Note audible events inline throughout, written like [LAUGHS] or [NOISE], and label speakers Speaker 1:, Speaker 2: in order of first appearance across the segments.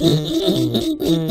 Speaker 1: Mm-hmm.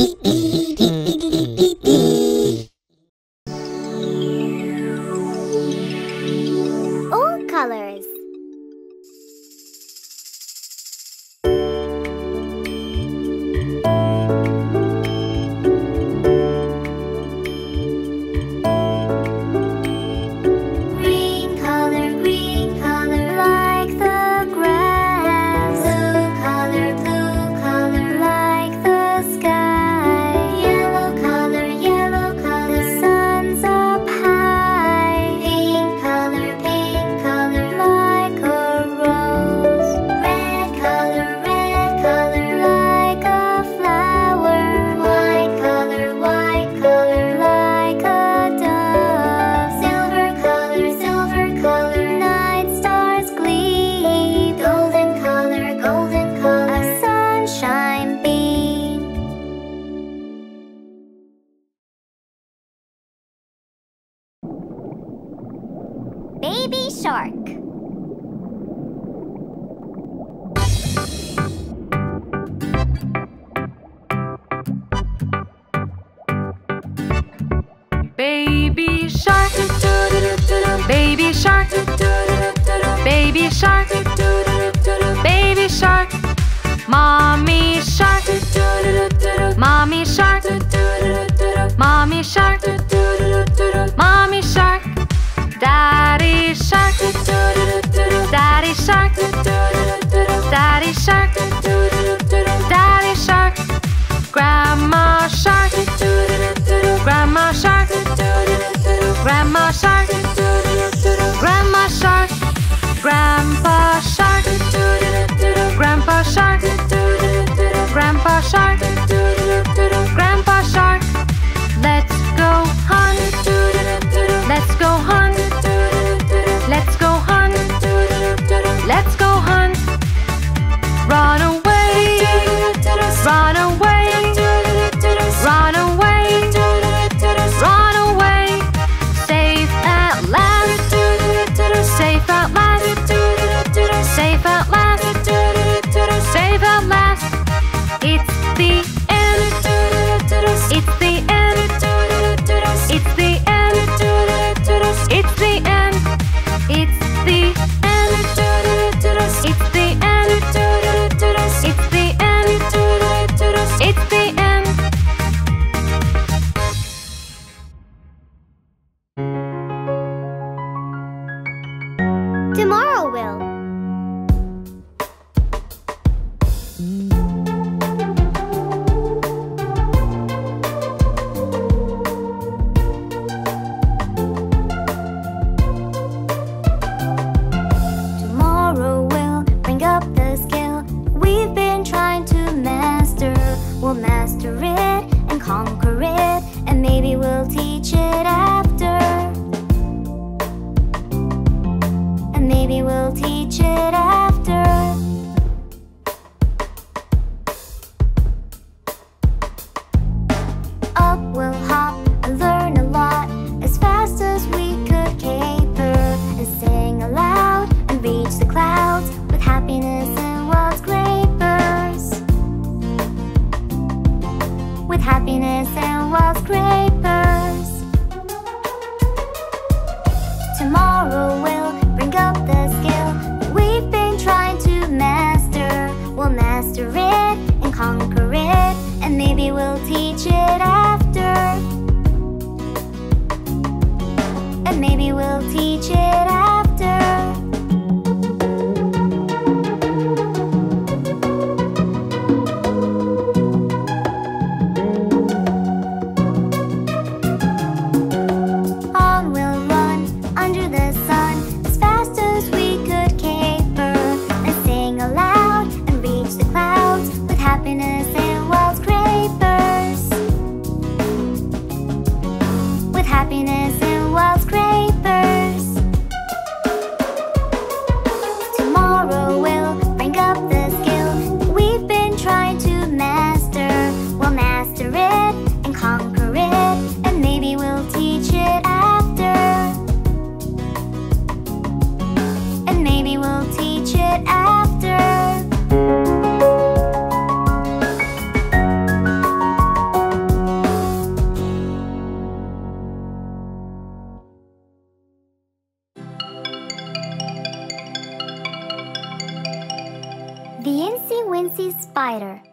Speaker 1: later.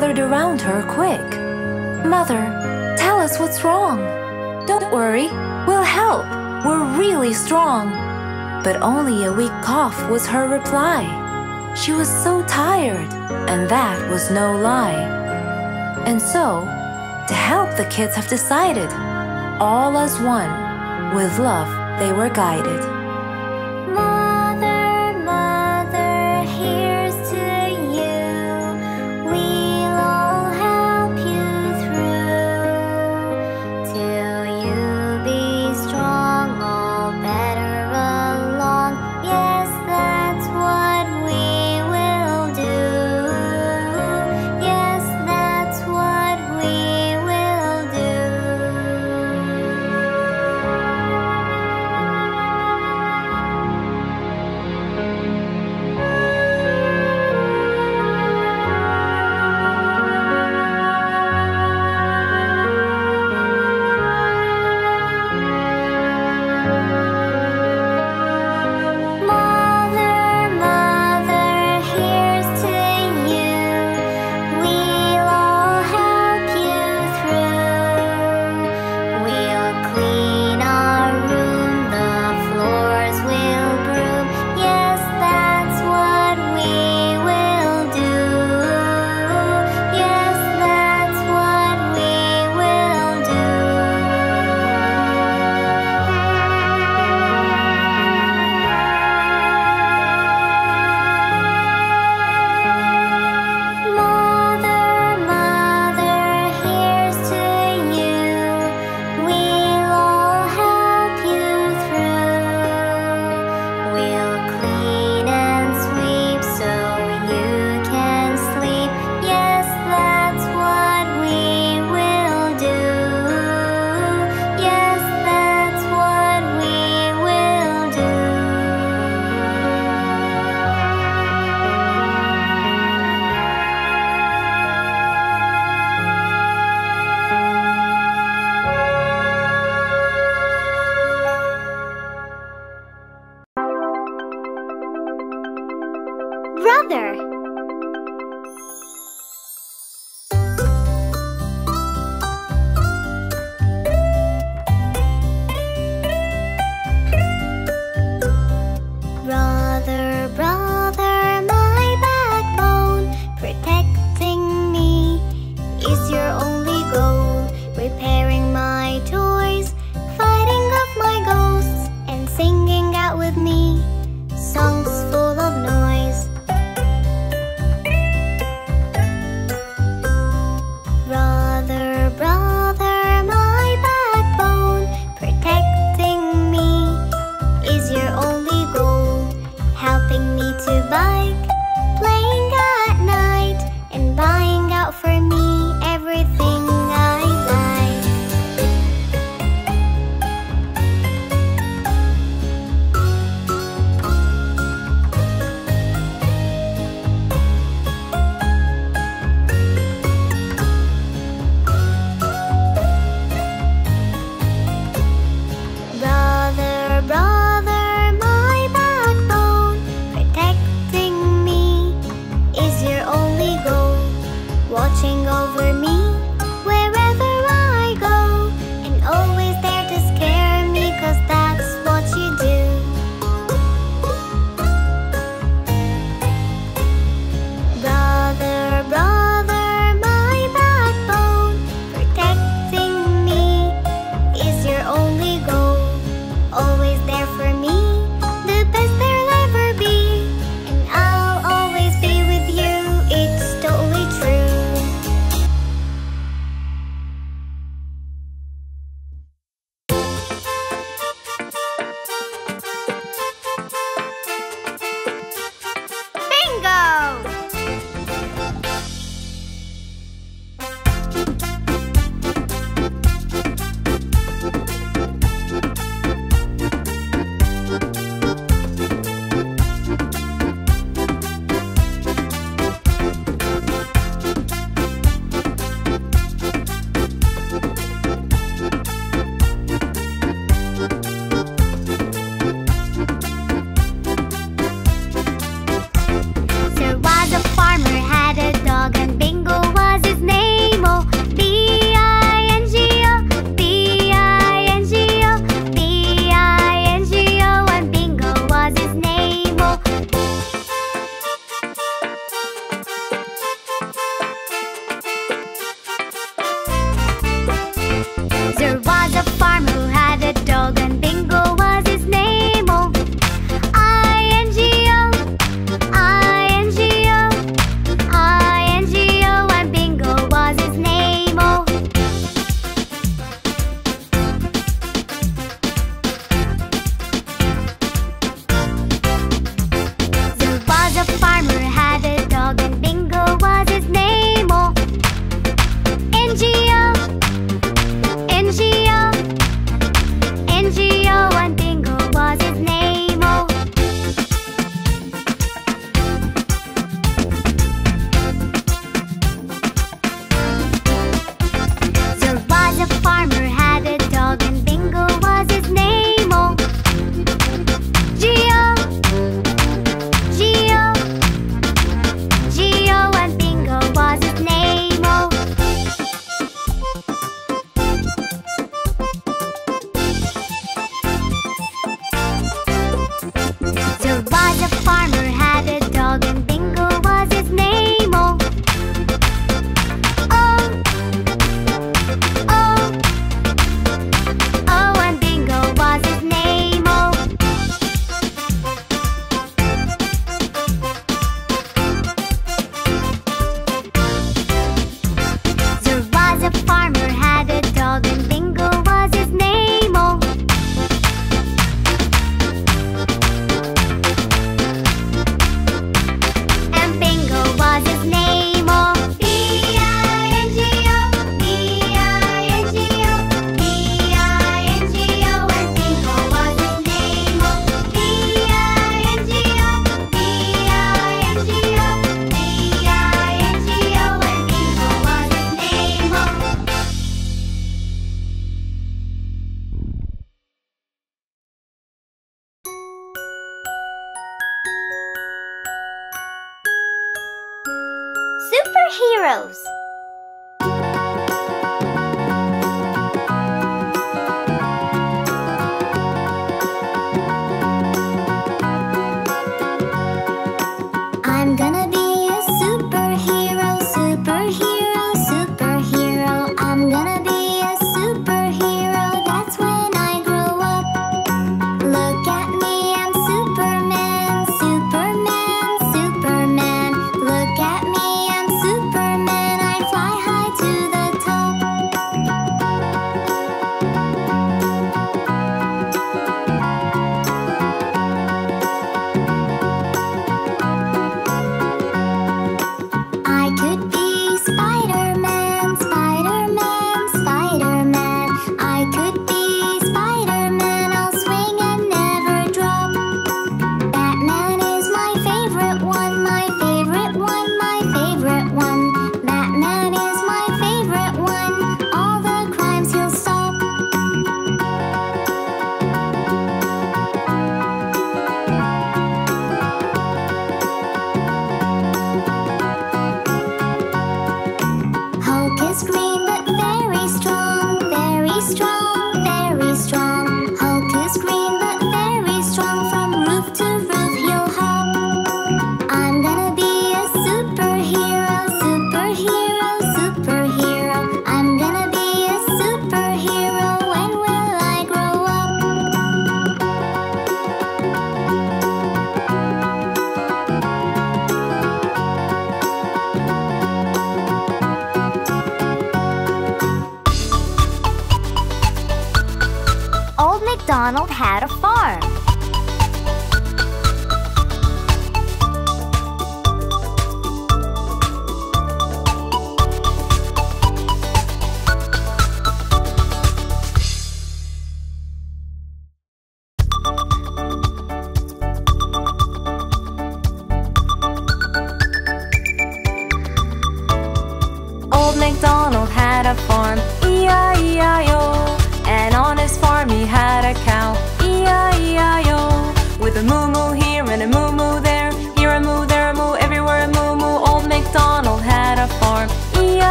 Speaker 1: gathered around her quick. Mother, tell us what's wrong. Don't worry, we'll help. We're really strong. But only a weak cough was her reply. She was so tired, and that was no lie. And so, to help, the kids have decided, all as one, with love they were guided.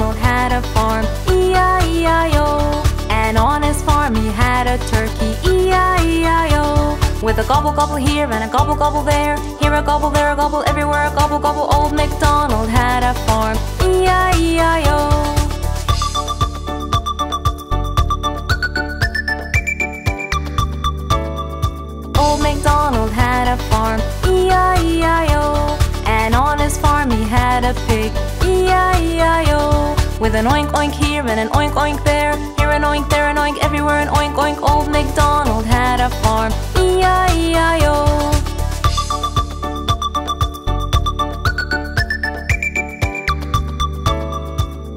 Speaker 2: MacDonald had a farm,
Speaker 1: E-I-E-I-O. And on his farm he had a turkey, E-I-E-I-O. With a gobble gobble here and a gobble gobble there, here a gobble, there a gobble, everywhere a gobble gobble. Old MacDonald had a farm, E-I-E-I-O. Old MacDonald had a farm, E-I-E-I-O. And on his farm he had a pig, E-I-E-I-O. With an oink oink here and an oink oink there, here an oink, there an oink, everywhere an oink oink. Old MacDonald had a farm, E-I-E-I-O.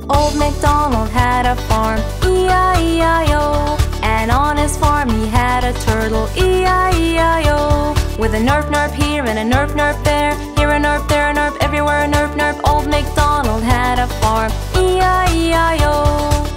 Speaker 1: Old MacDonald had a farm, E-I-E-I-O. And on his farm he had a turtle, E-I-E-I-O. With a nerp nerp here and a nerp nerp there, here a nerp, there a nerp, everywhere a nerp nerp. Old MacDonald had a farm, E-I-E-I-O.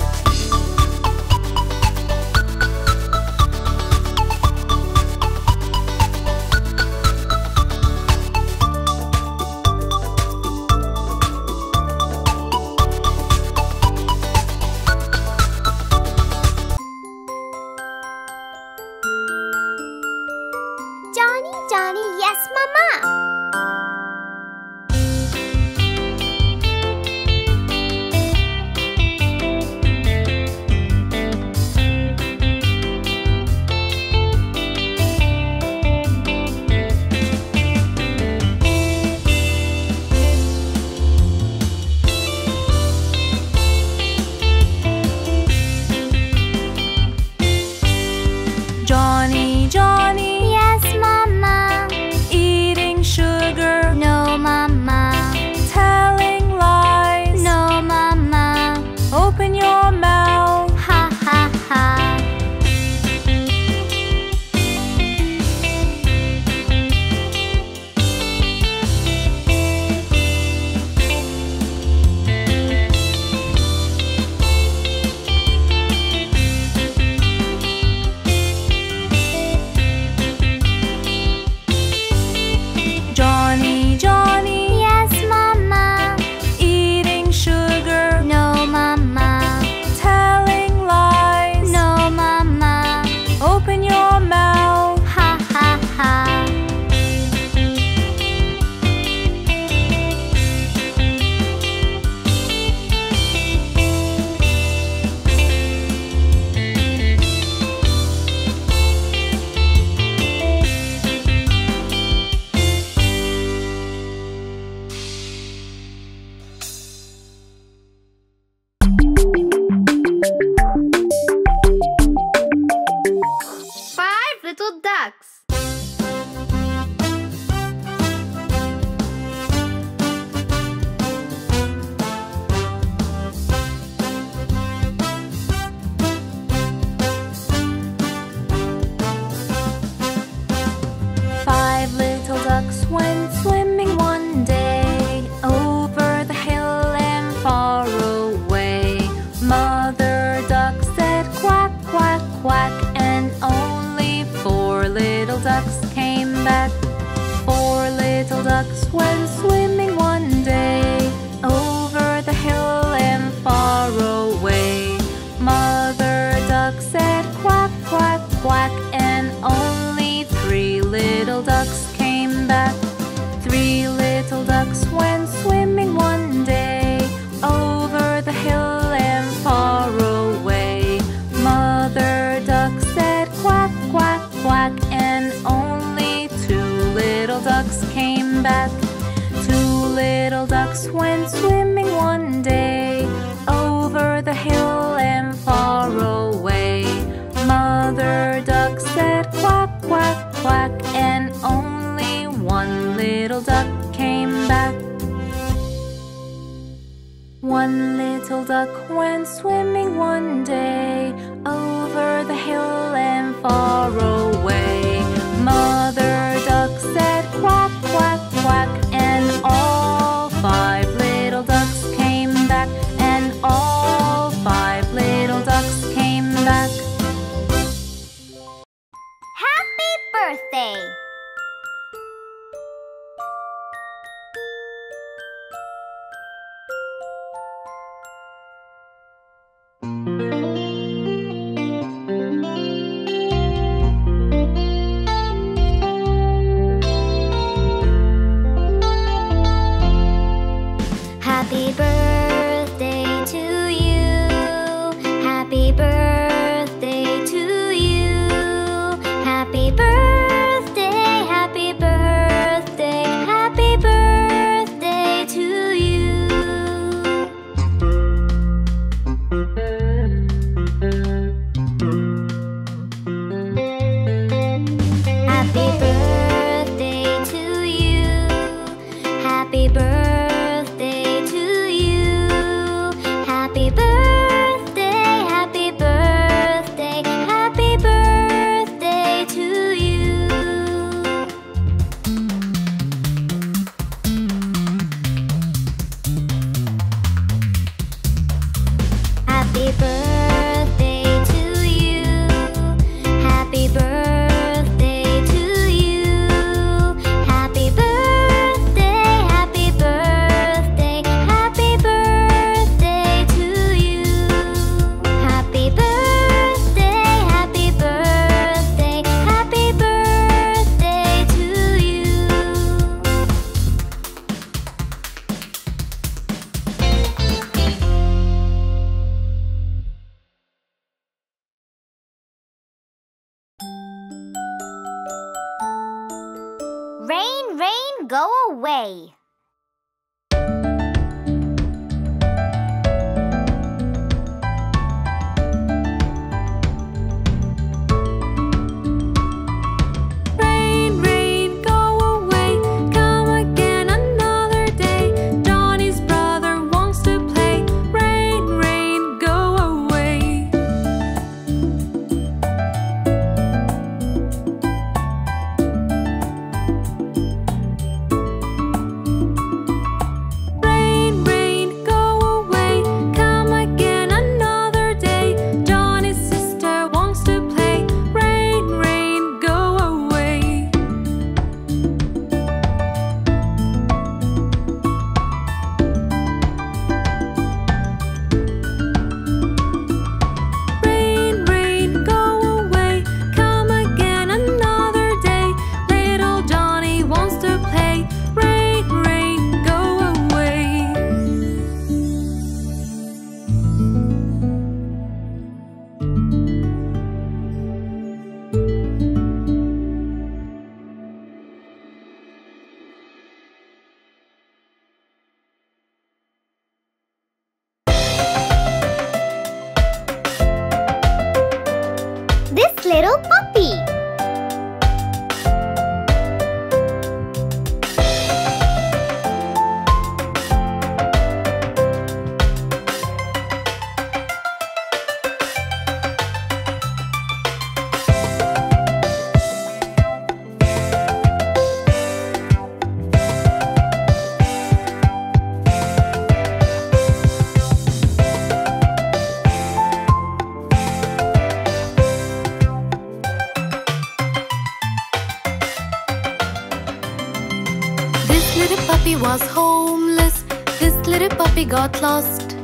Speaker 1: got lost.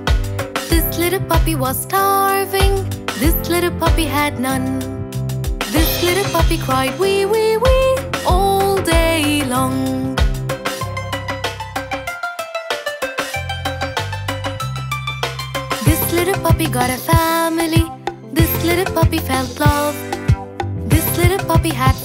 Speaker 1: This little puppy was starving. This little puppy had none. This little puppy cried wee wee wee all day long. This little puppy got a family. This little puppy felt love. This little puppy had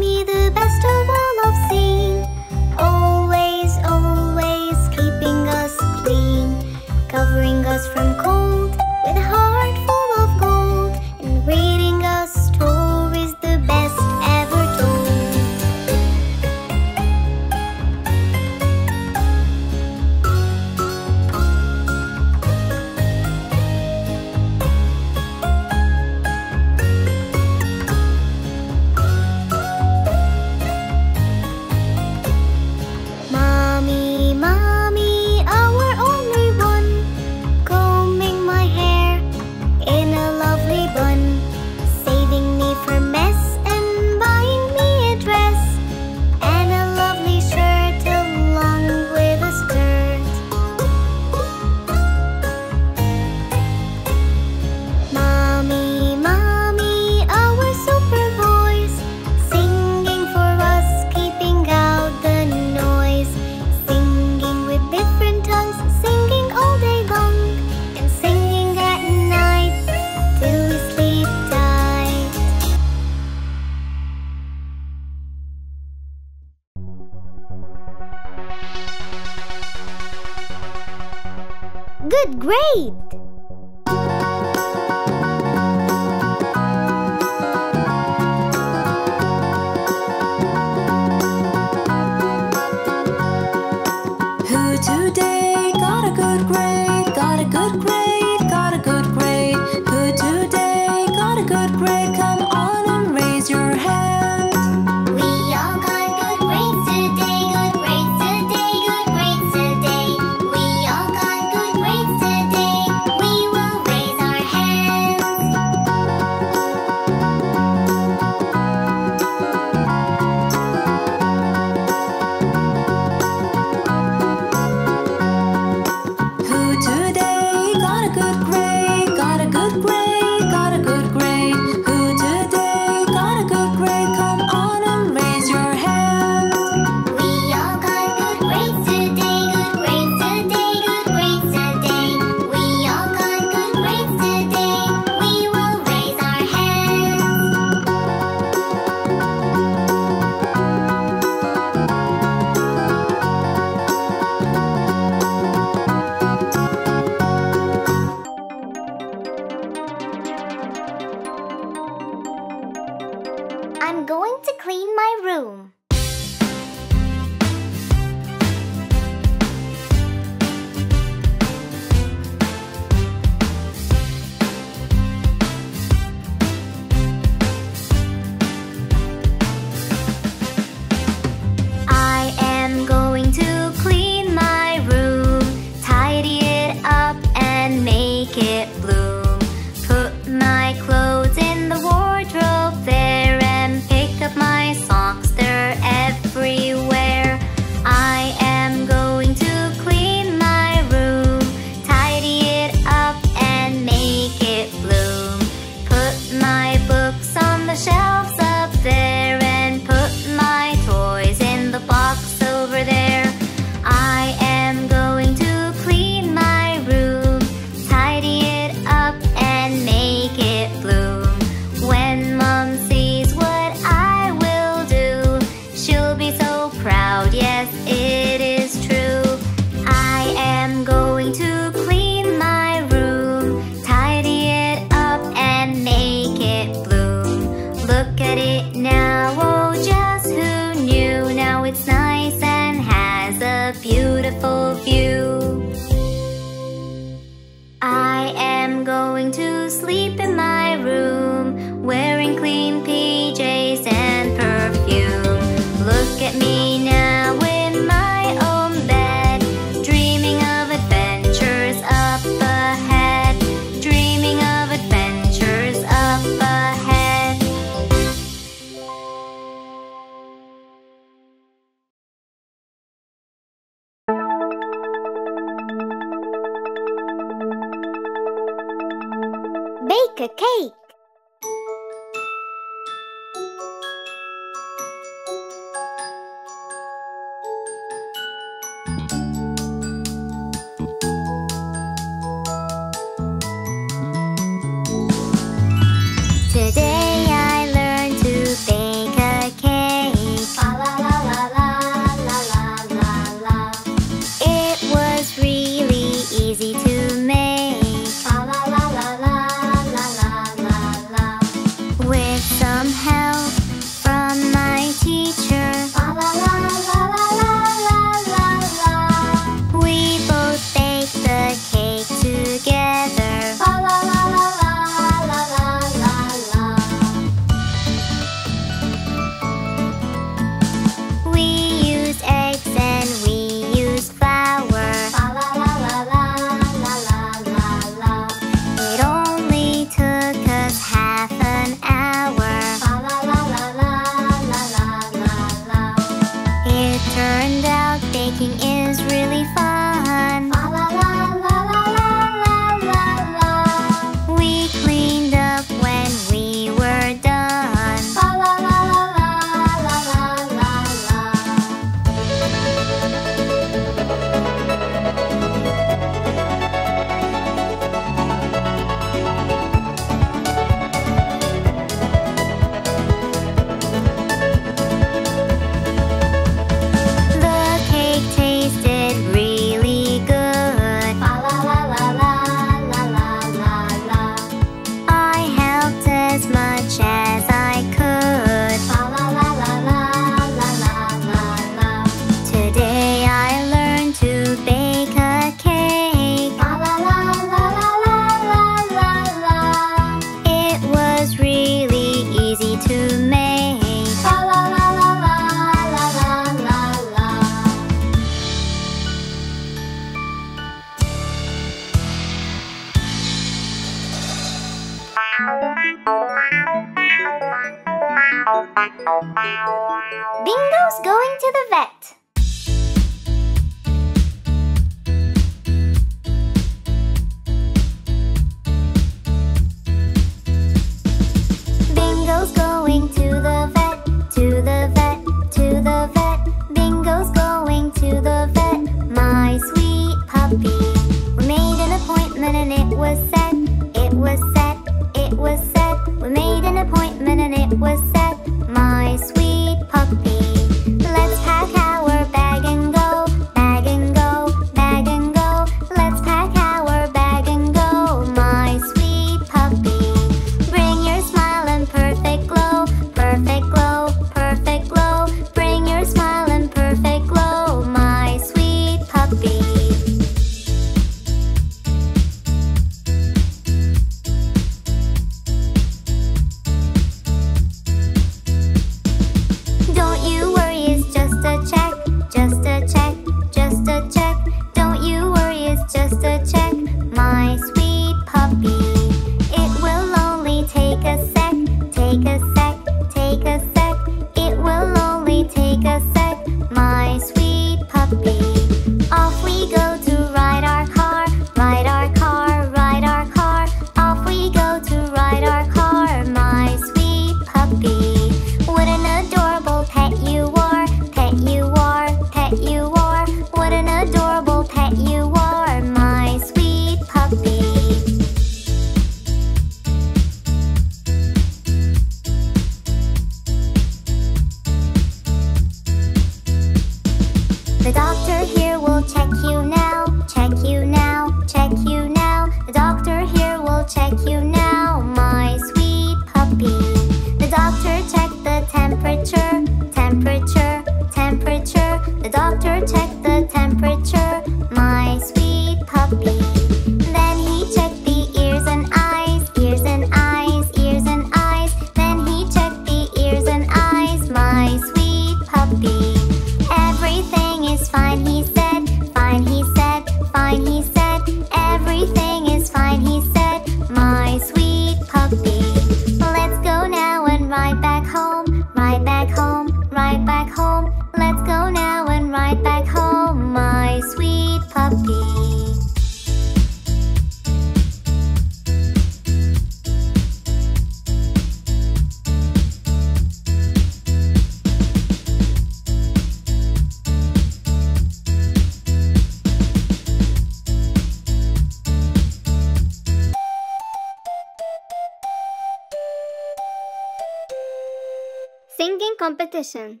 Speaker 3: listen.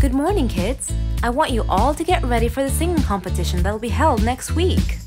Speaker 2: Good morning, kids. I want you all to get ready for the singing competition that'll be held next week.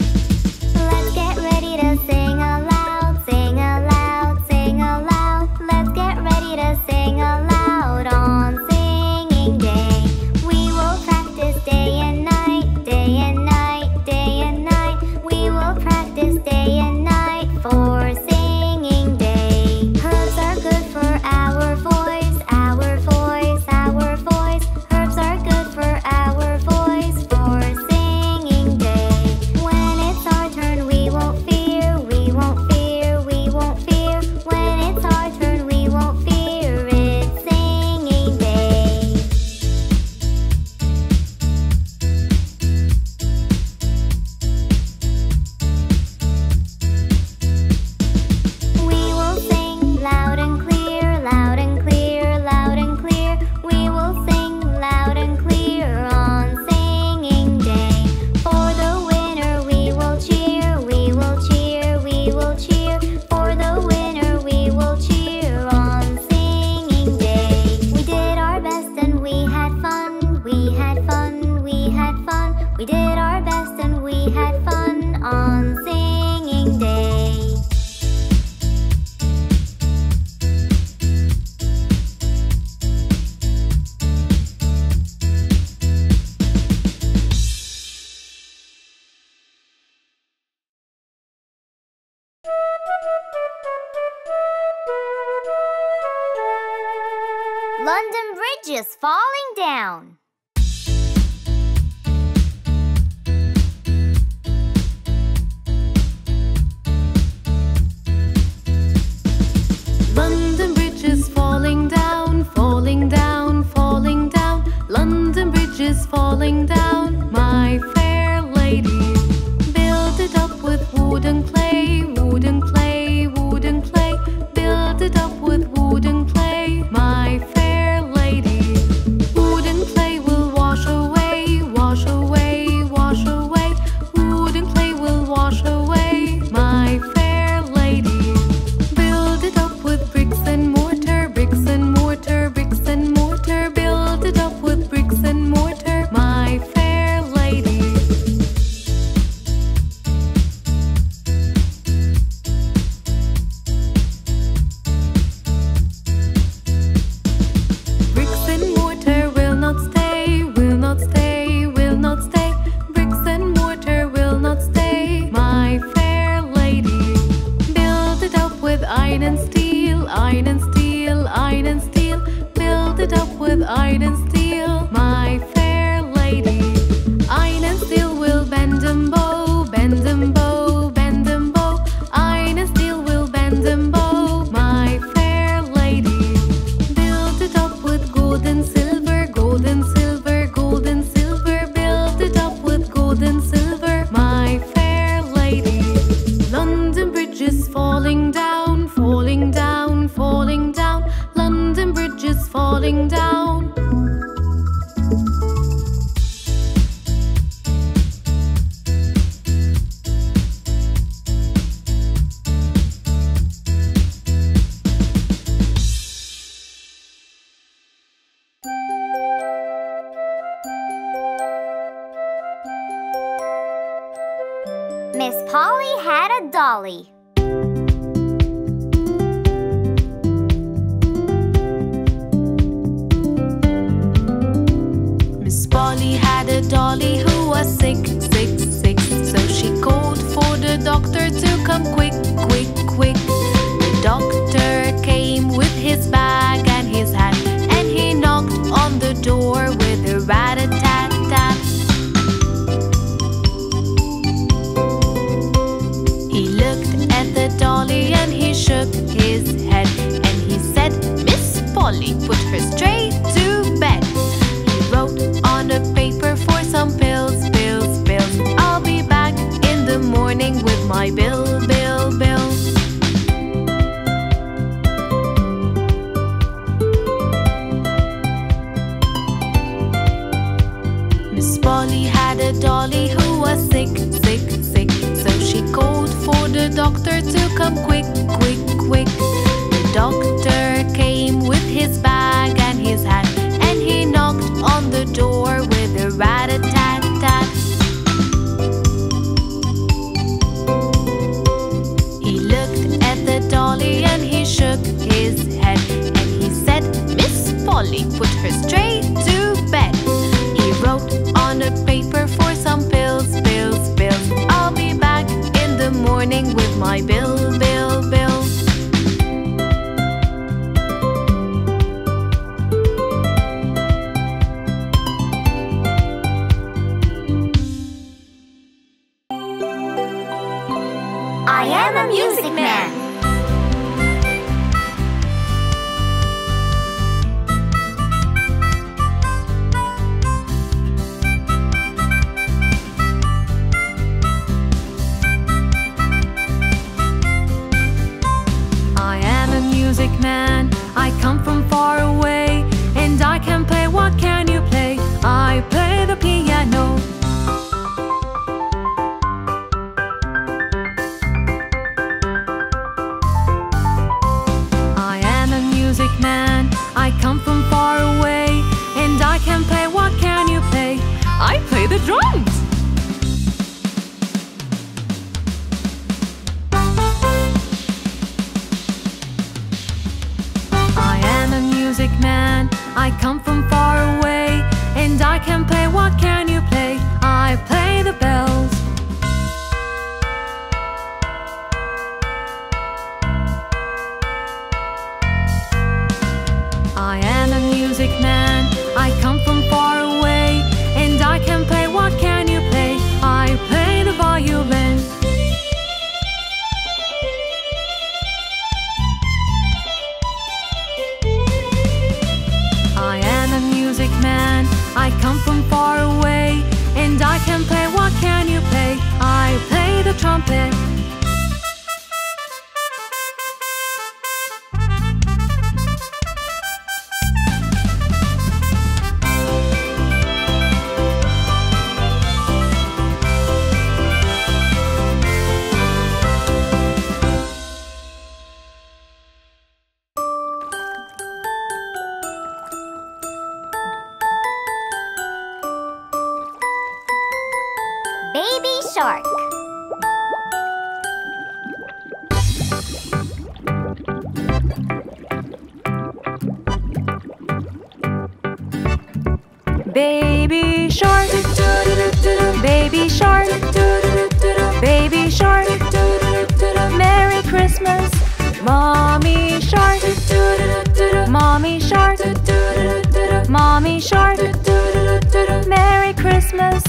Speaker 4: Christmas.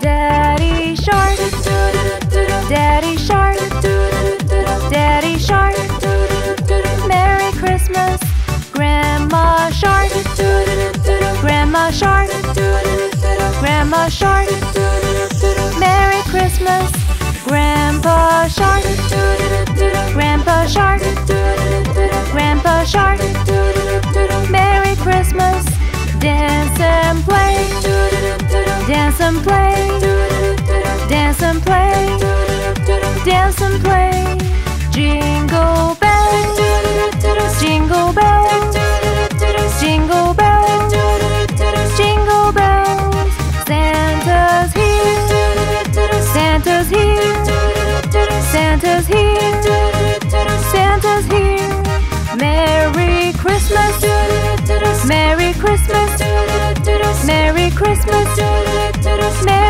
Speaker 2: Daddy Shark,
Speaker 1: Daddy Shark, Daddy Shark, Merry Christmas. Grandma Shark, Grandma Shark, Grandma Shark, Merry Christmas. Grandpa Shark, Grandpa Shark, Grandpa Shark, Merry Christmas. Dance and play. Dance and play. Dance and play. Dance and play. Jingle bells. Jingle bells. Jingle bells. Jingle bells. Santa's here. Santa's here. Santa's here. smell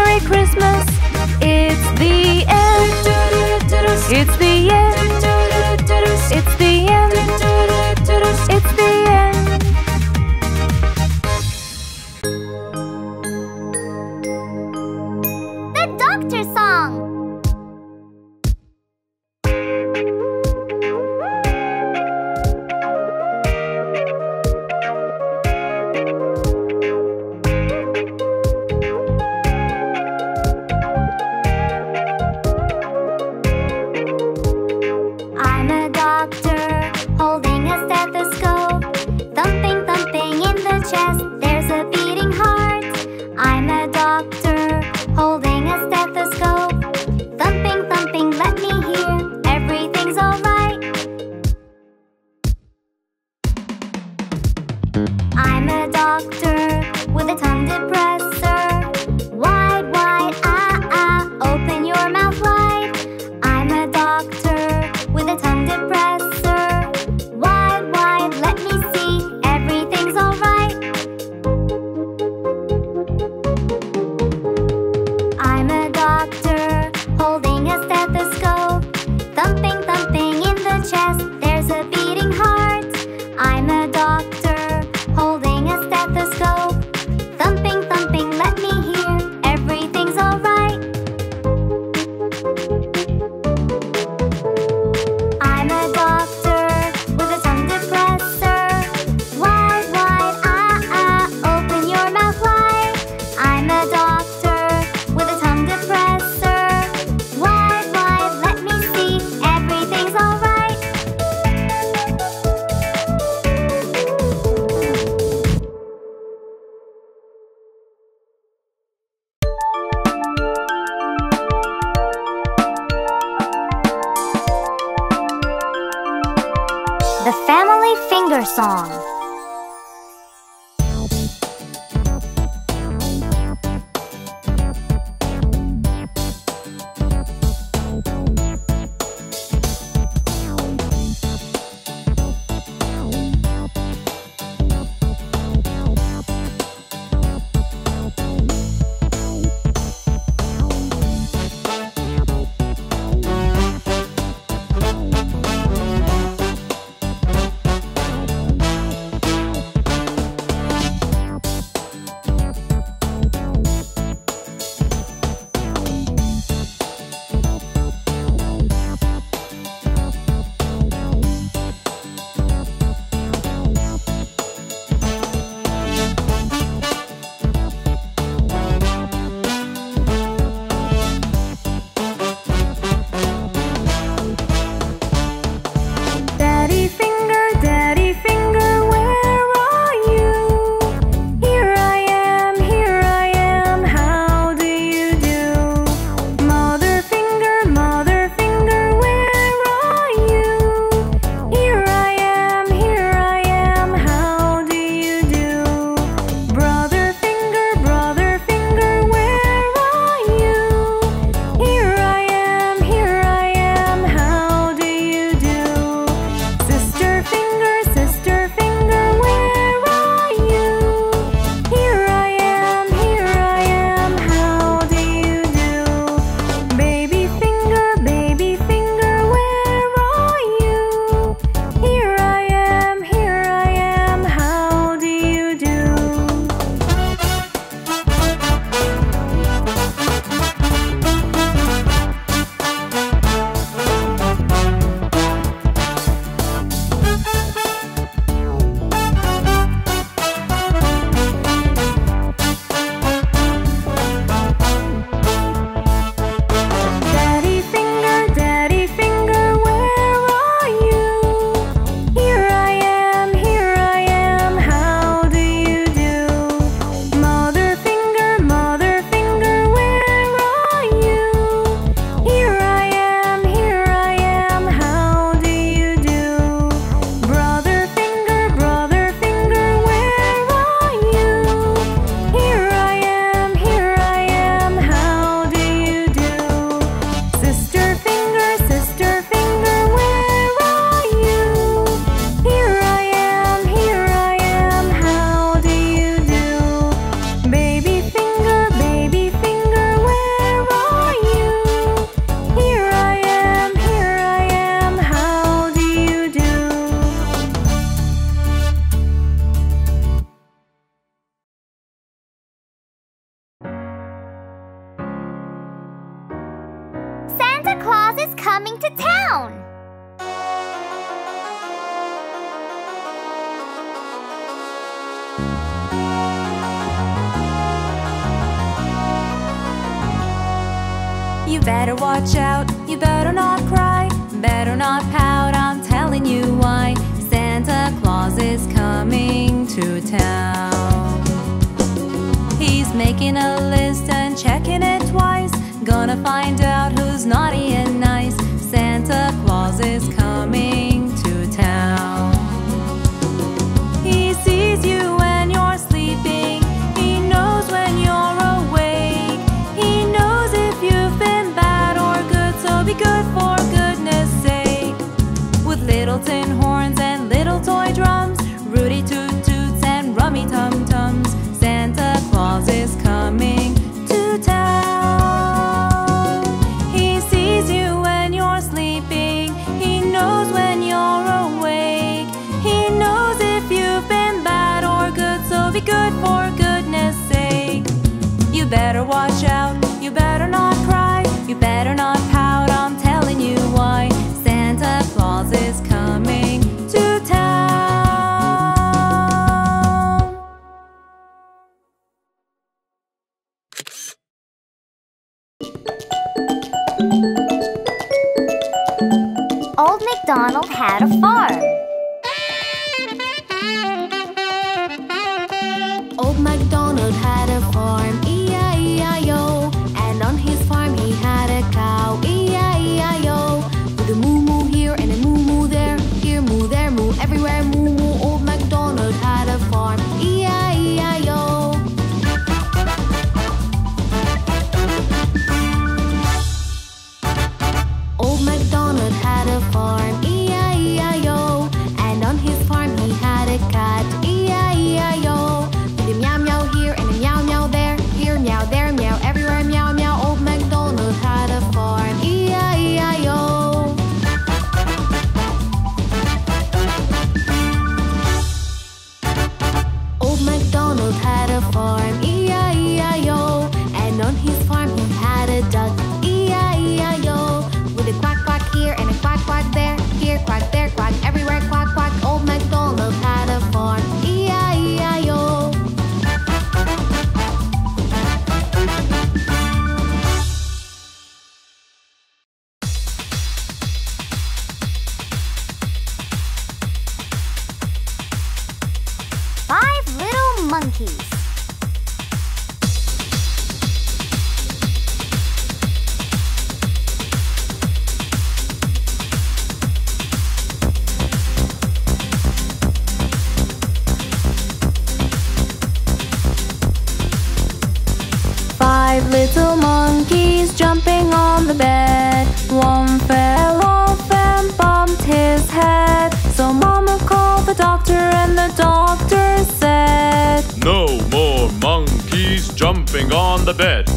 Speaker 1: lying on
Speaker 5: the bed.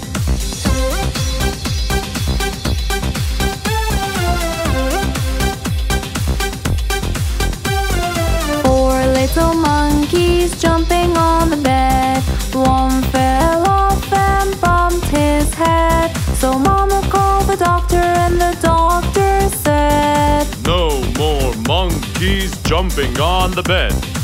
Speaker 5: Four little monkeys jumping on the bed. One fell off and bumped his head. So Mama called the doctor, and the doctor said,
Speaker 6: No more monkeys jumping on the bed.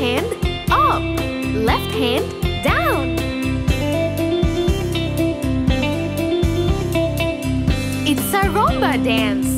Speaker 1: Hand up, left hand down. It's a rumba dance.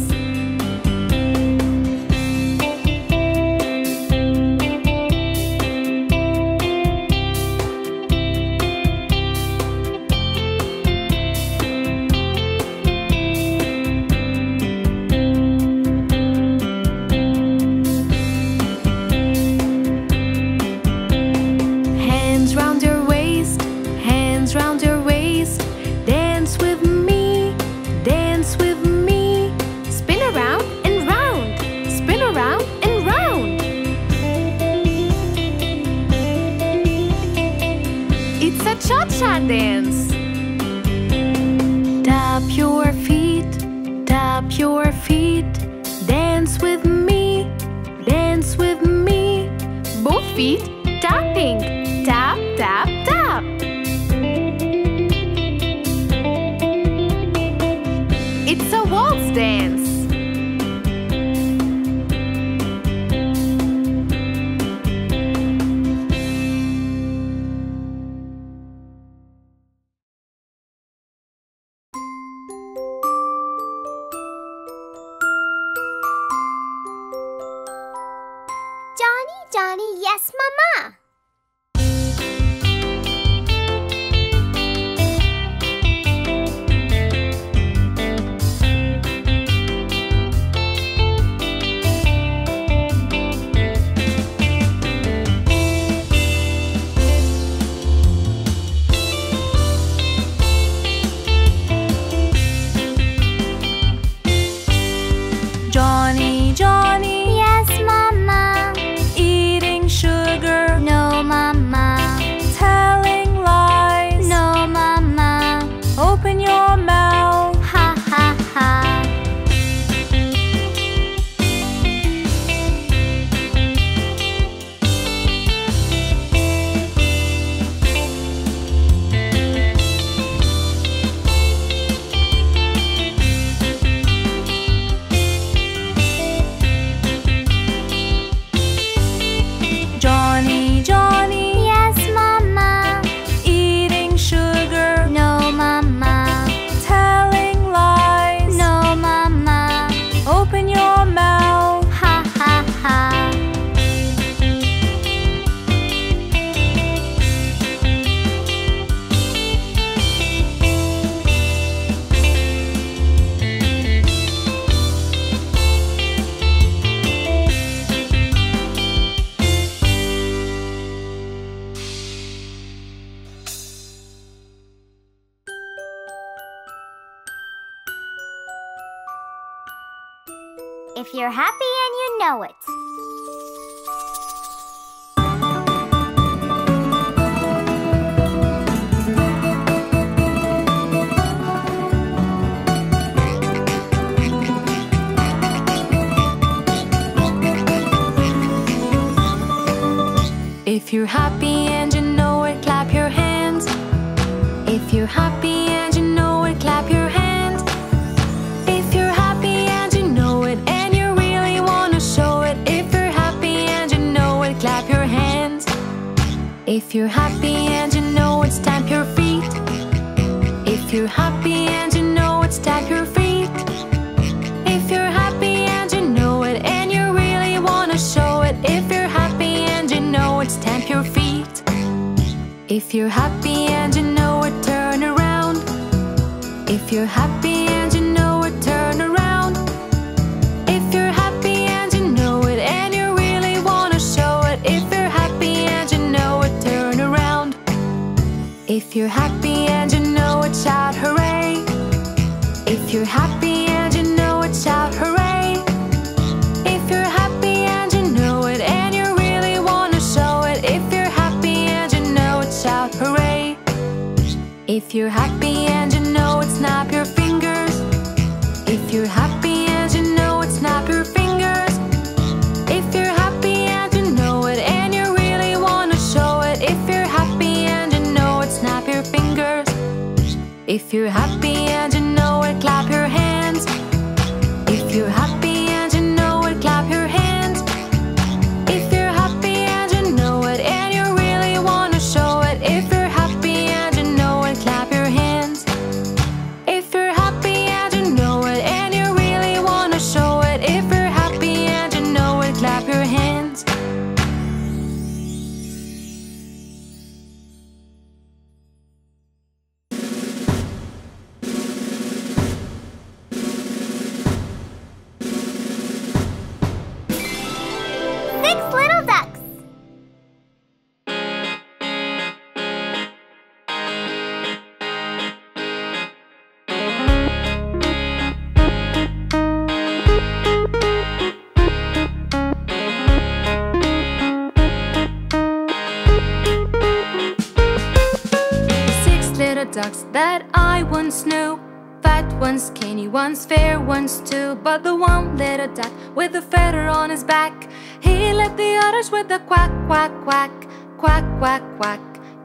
Speaker 1: two, but the one little duck with a feather on his back. He led the others with a quack, quack, quack, quack, quack, quack,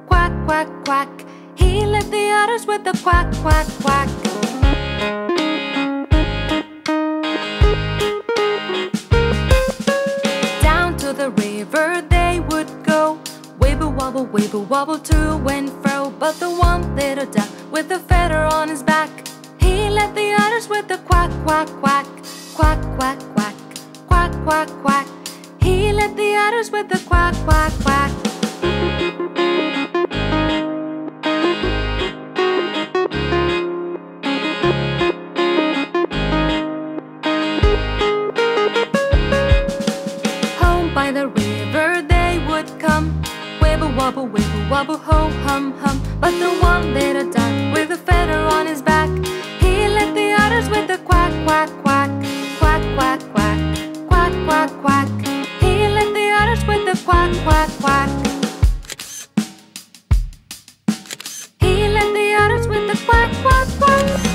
Speaker 1: quack, quack, quack. He led the others with a quack, quack, quack. Down to the river they would go, wibble wobble, wibble wobble to and fro. But the one little duck with a feather on his back. He led the otters with the quack, quack, quack, quack, quack, quack, quack, quack, quack. He led the otters with the quack, quack, quack. Home by the river they would come, wibble wobble, wibble wobble, ho hum hum. But the one little duck with a feather on his back the otters with a quack, quack, quack, quack, quack, quack, quack, quack, quack. He lit the otters with a quack, quack, quack. He lit the otters with a quack, quack, quack.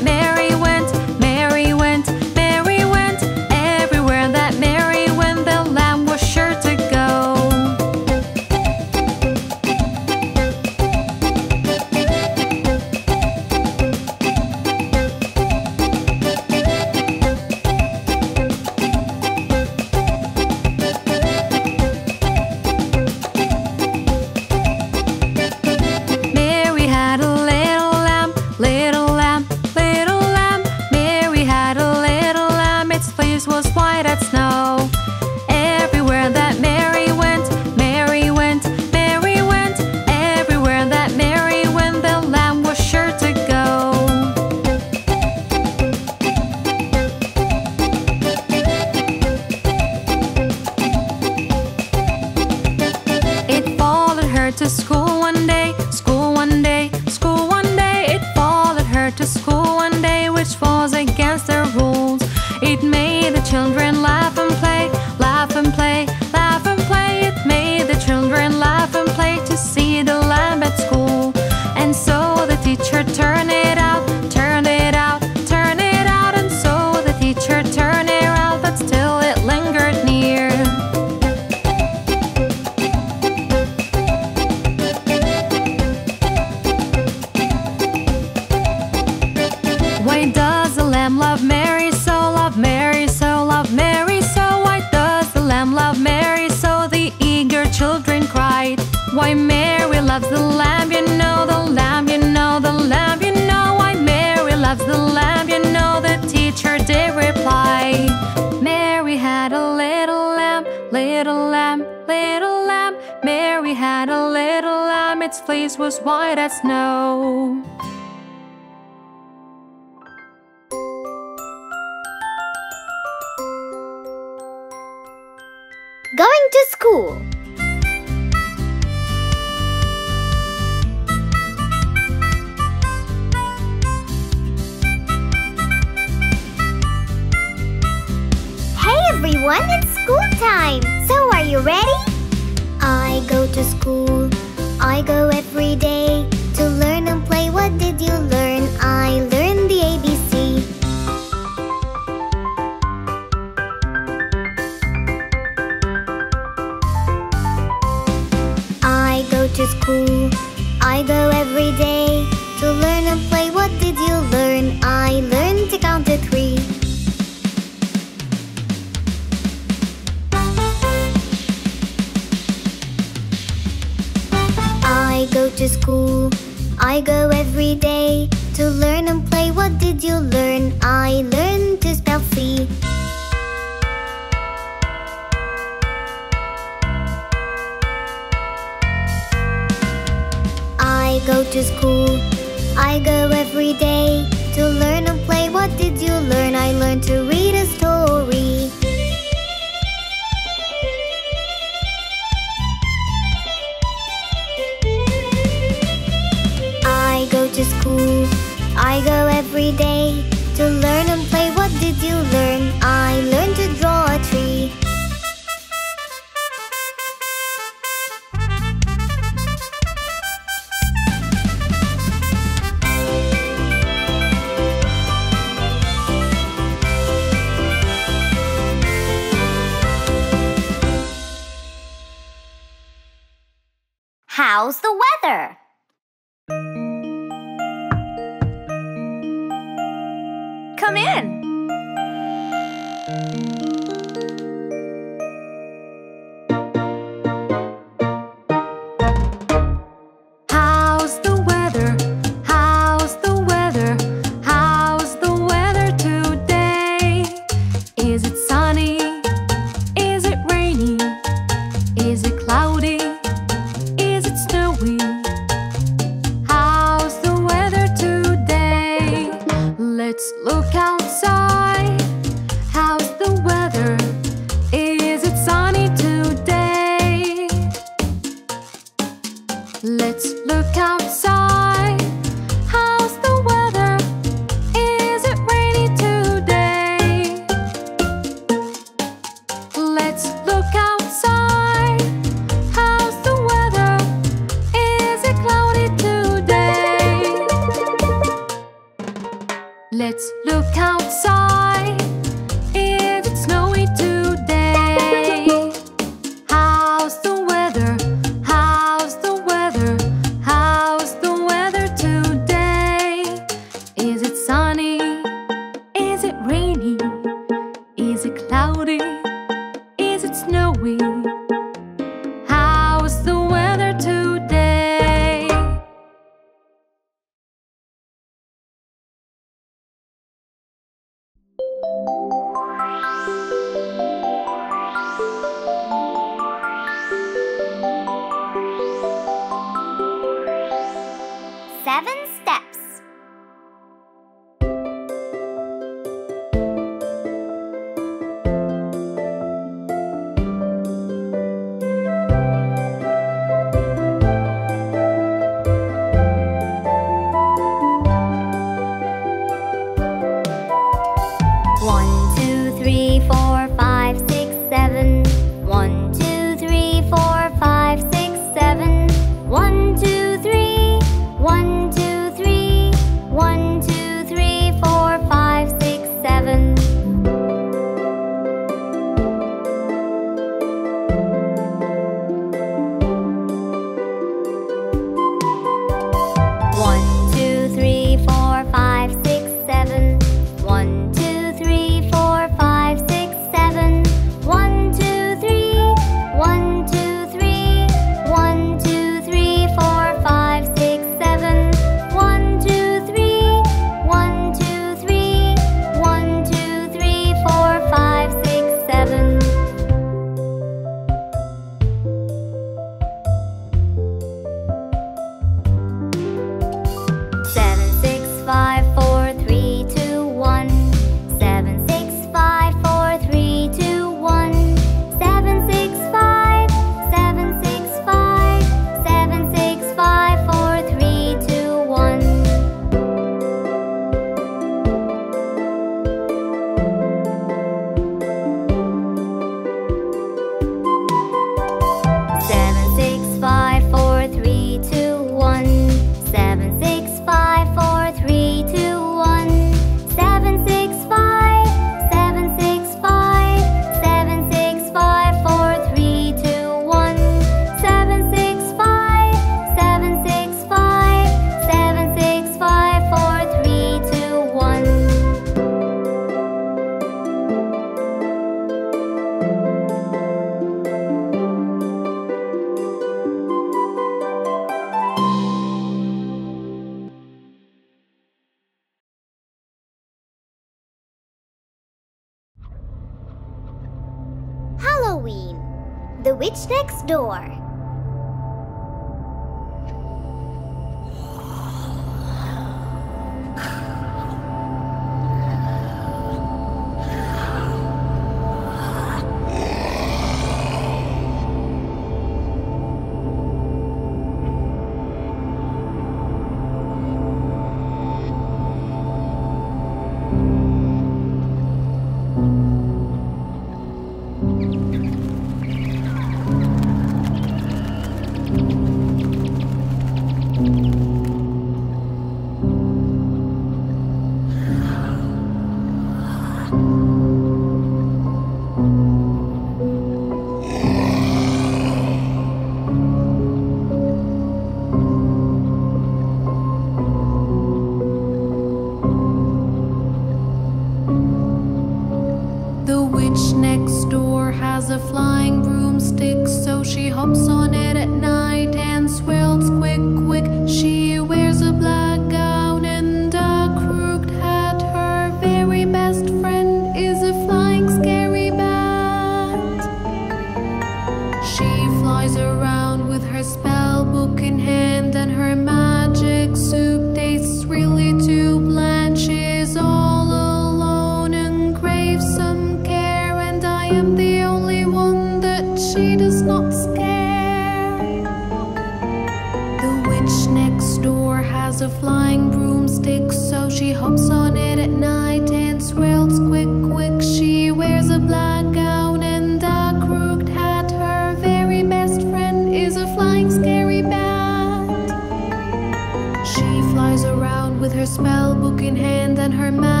Speaker 4: broken hand and her
Speaker 1: mouth.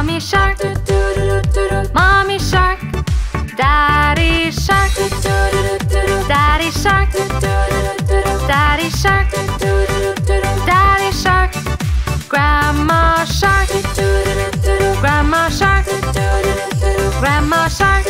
Speaker 1: Mommy shark, mommy shark, daddy shark, daddy shark, daddy shark, daddy shark, grandma shark, grandma shark, grandma shark.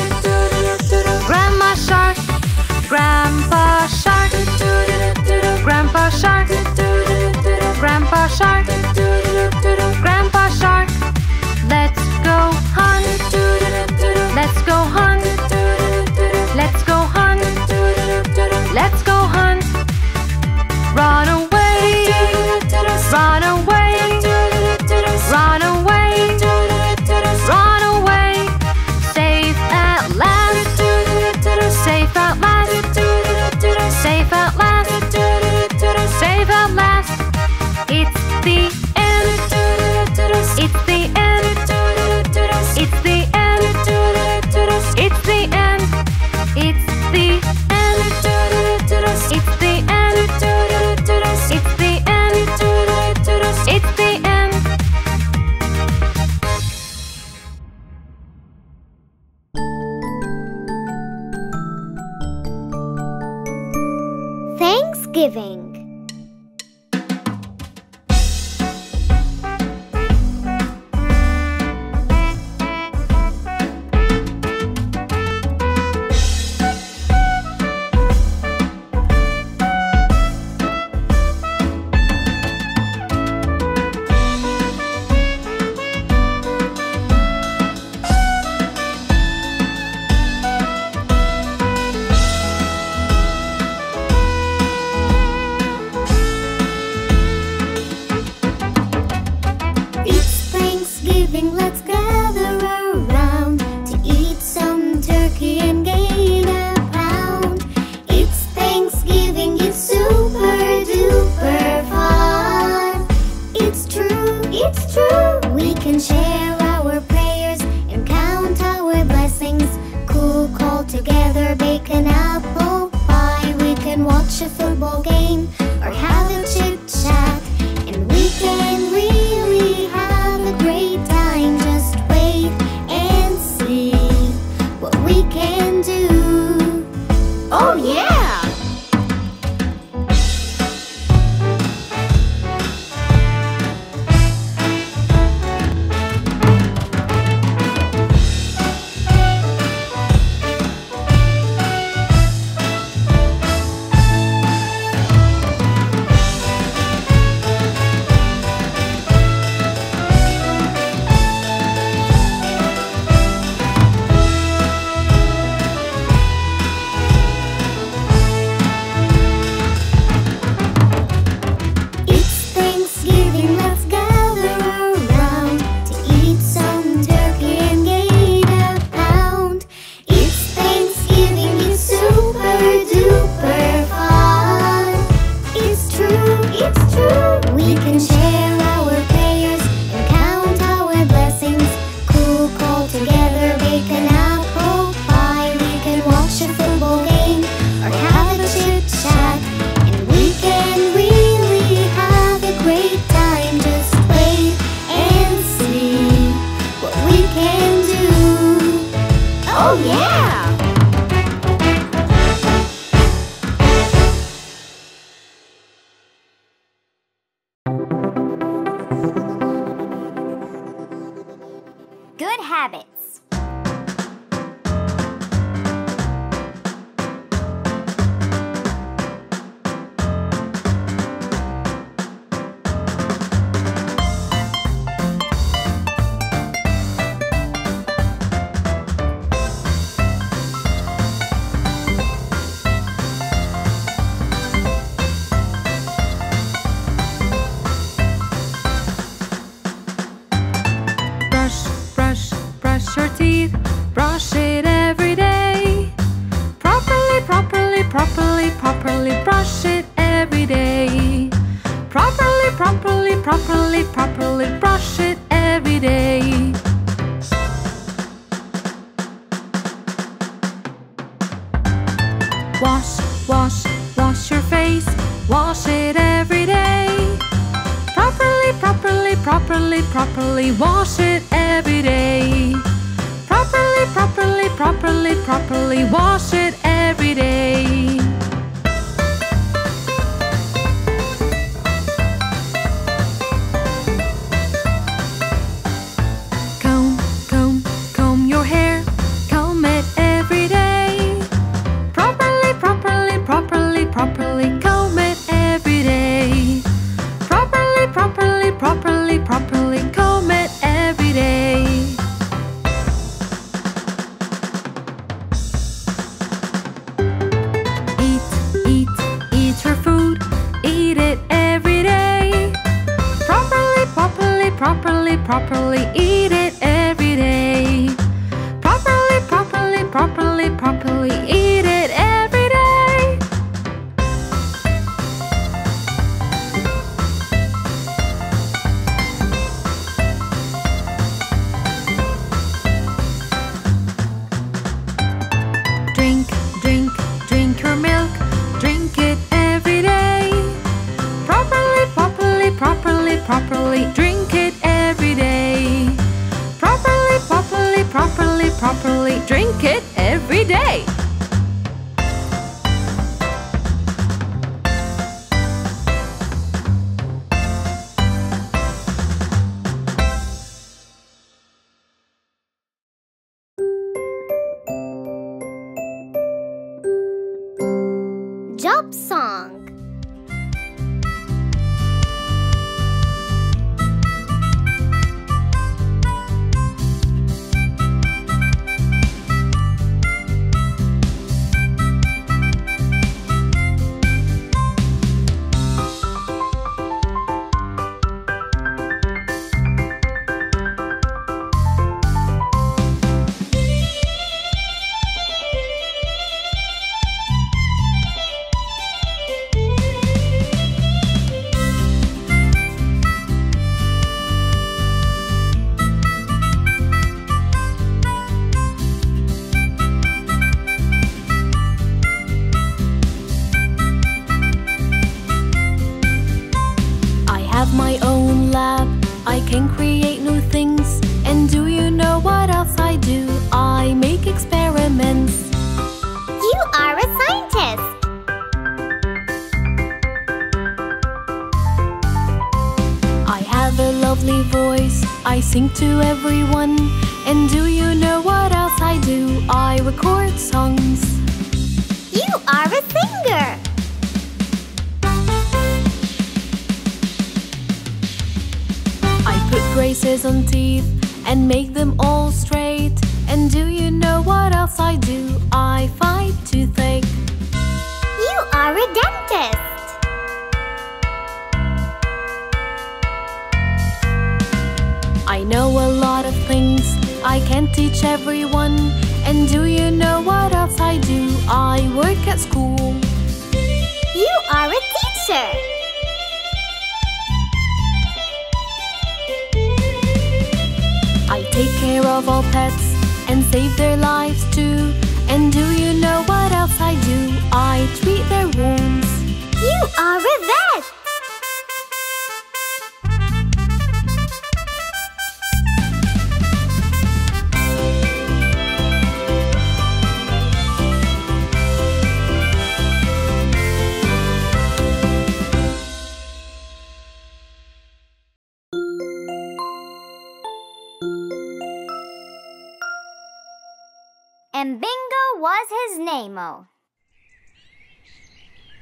Speaker 2: was his name-o?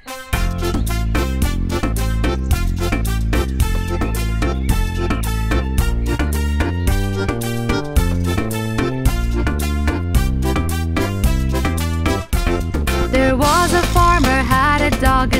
Speaker 1: Oh. There was a farmer had a dog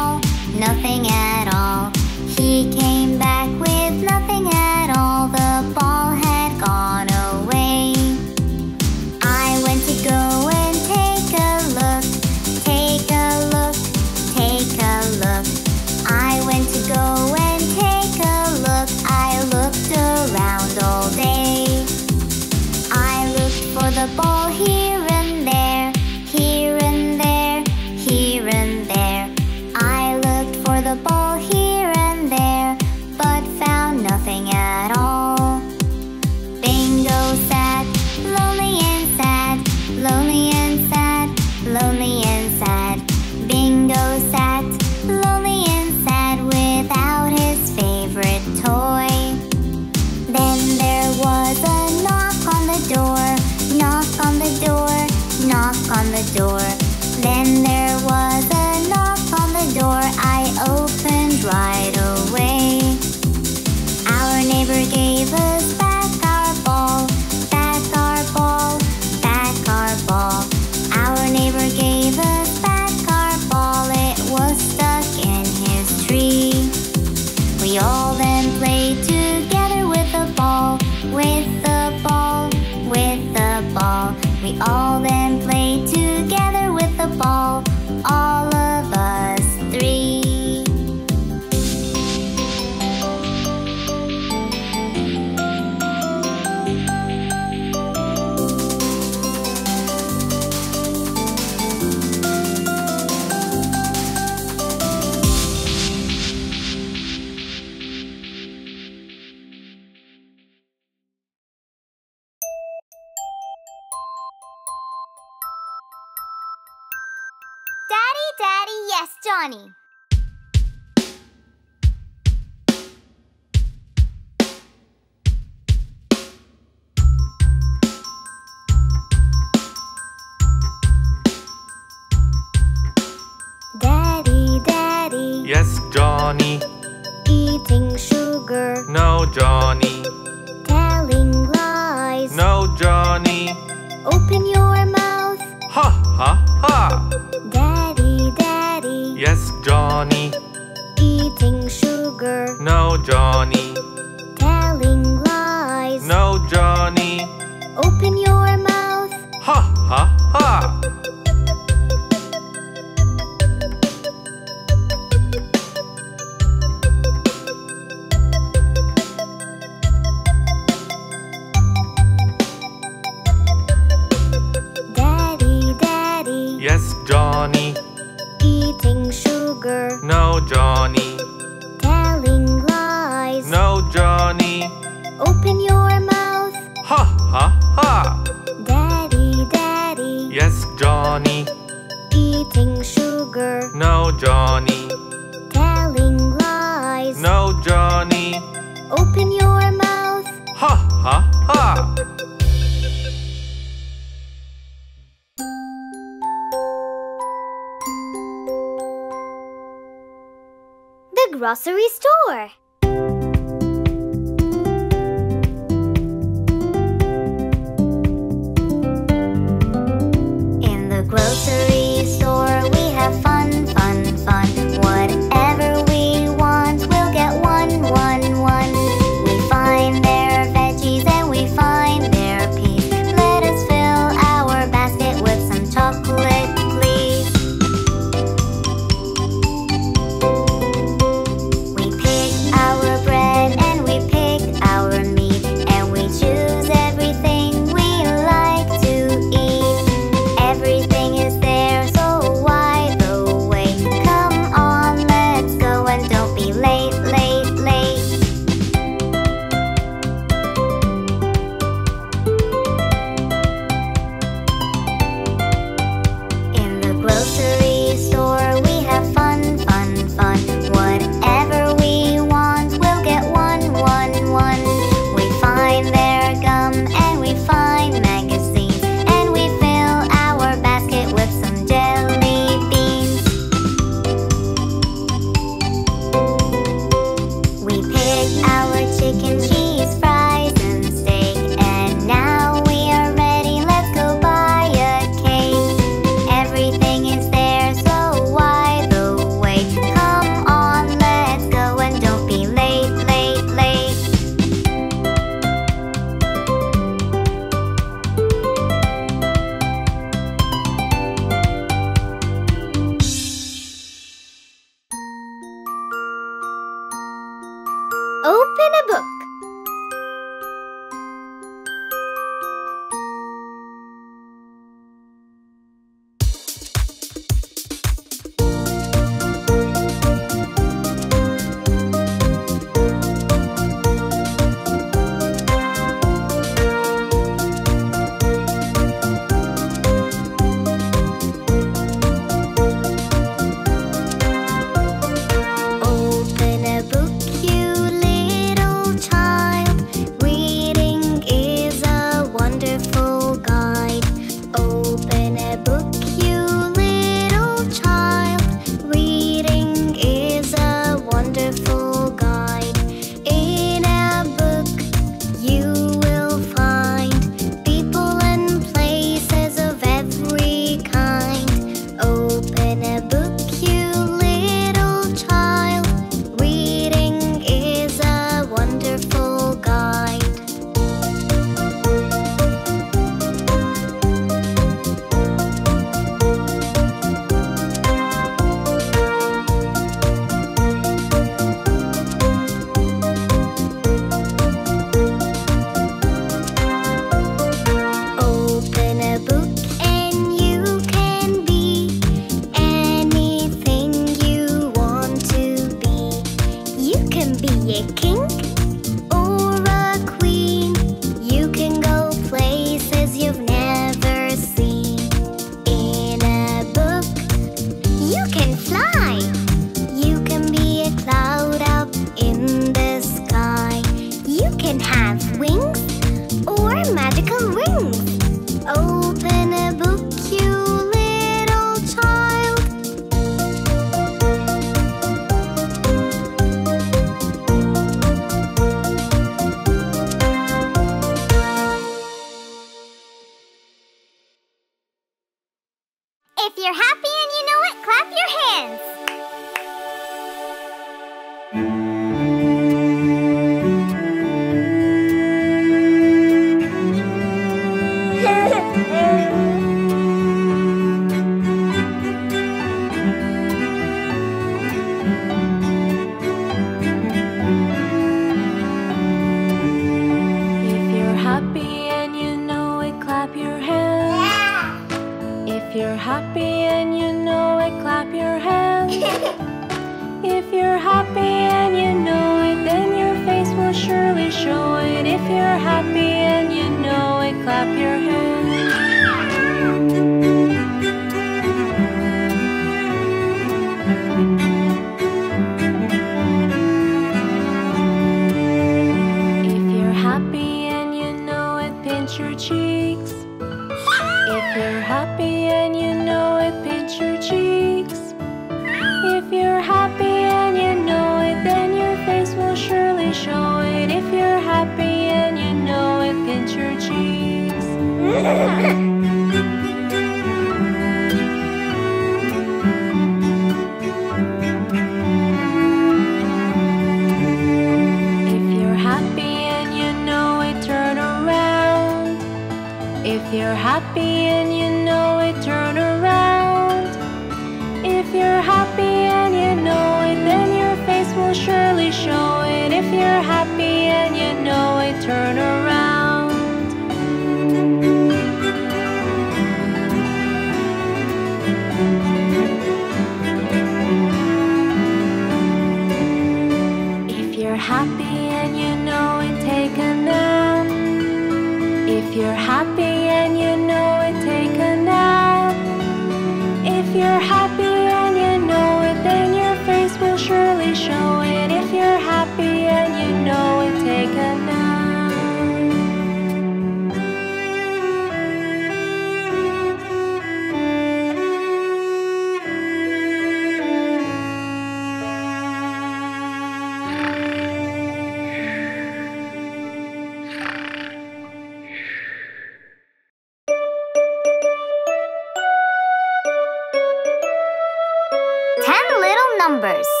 Speaker 1: numbers.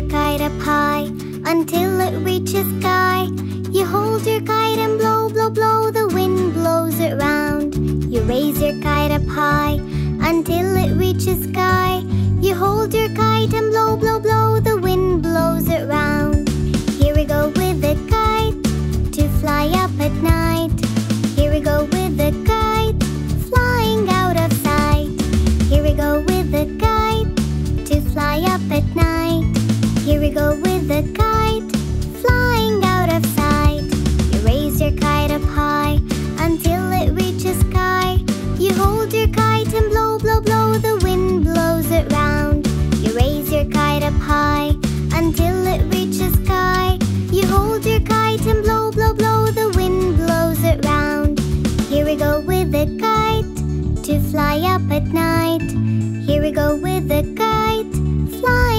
Speaker 2: your kite up high until it reaches sky. You hold your kite and blow, blow, blow, the wind blows it round. You raise your kite up high until it reaches sky. You hold your kite and blow, blow, blow, the wind blows it round. Here we go with the kite to fly up at night. Here we go with the kite flying out of sight. Here we go with the kite to fly up go with the kite, flying out of sight. You raise your kite up high until it reaches sky. You hold your kite and blow, blow, blow, the wind blows it round. You raise your kite up high until it reaches sky. You hold your kite and blow, blow, blow, the wind blows it round. Here we go with the kite to fly up at night. Here we go with the kite flying.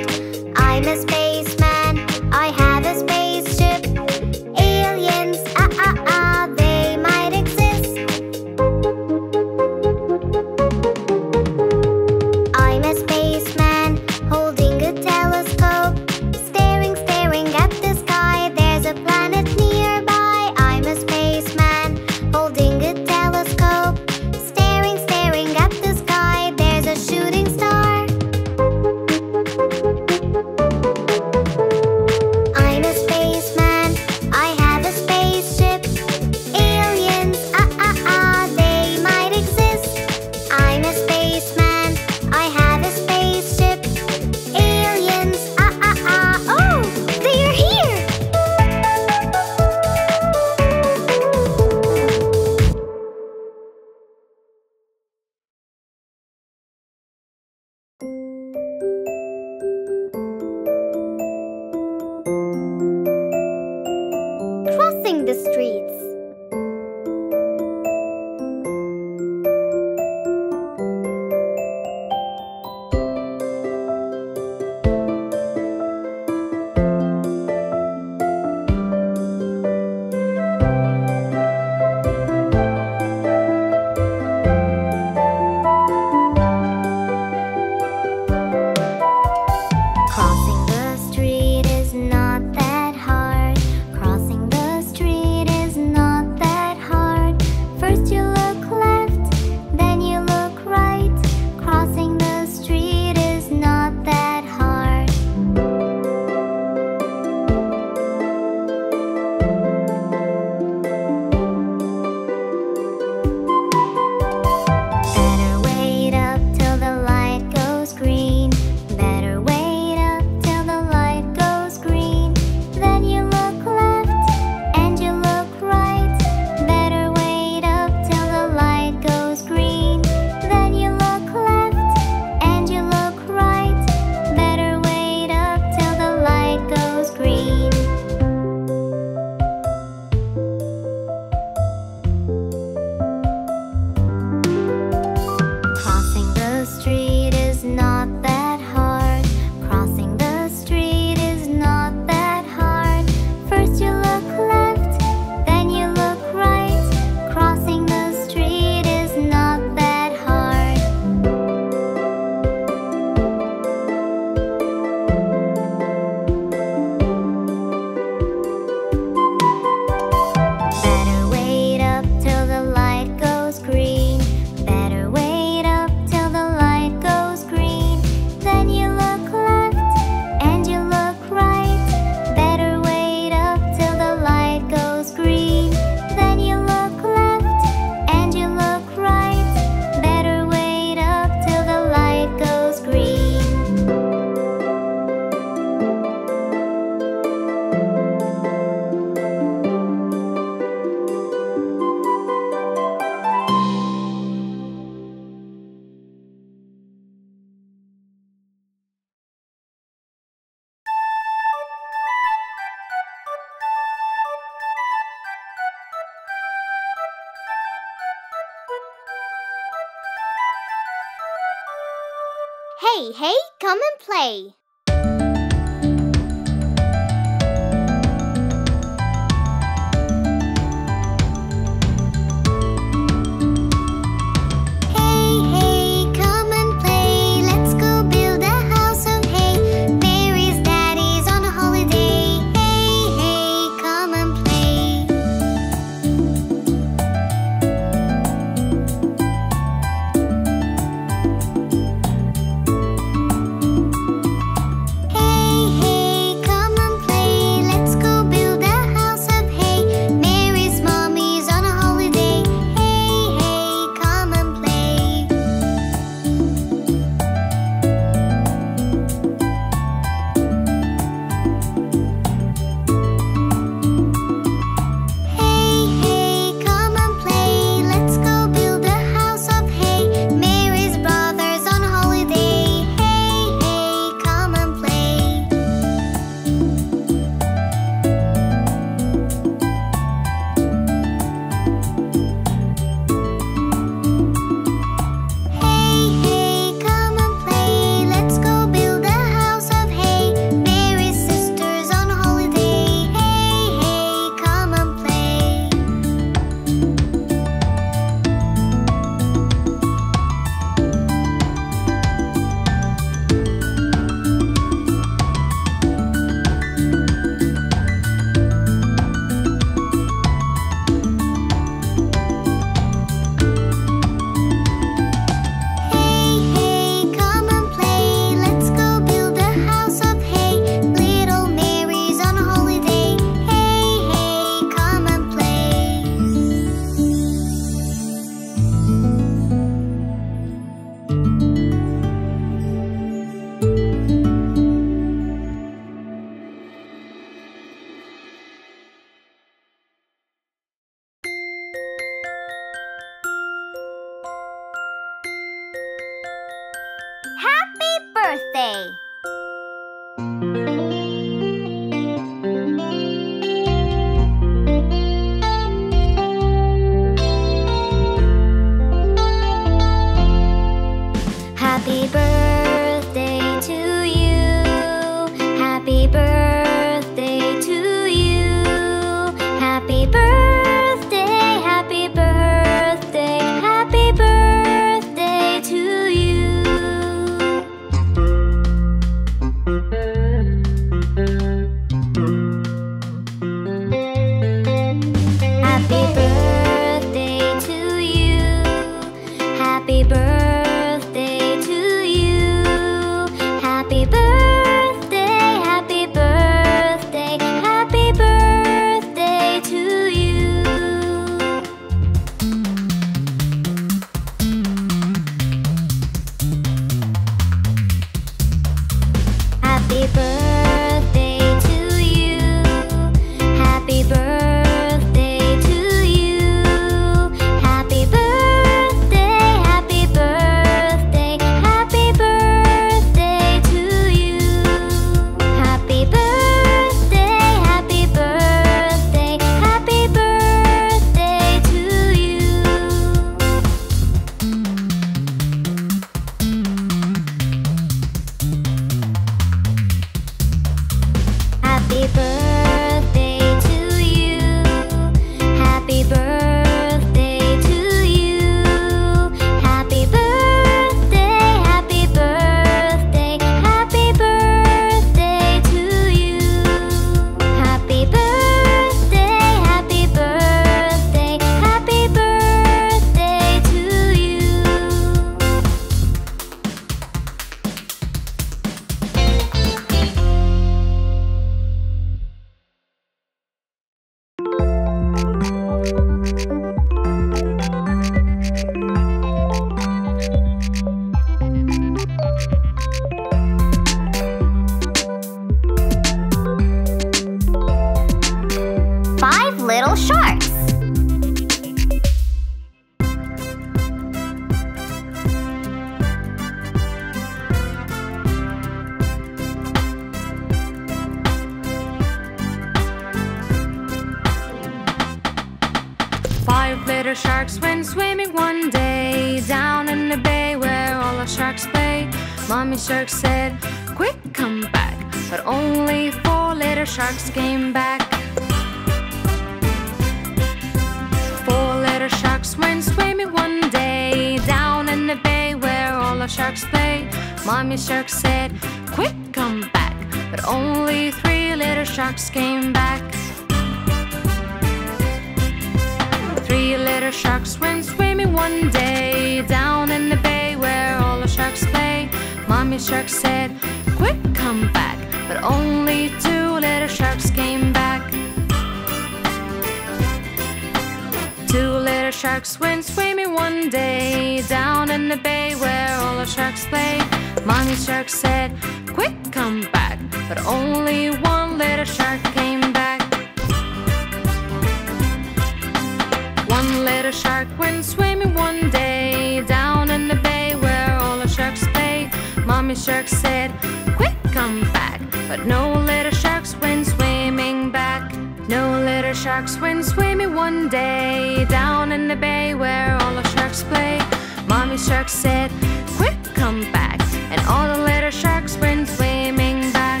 Speaker 4: shark said, Quick, come back. And all the little sharks went swimming back.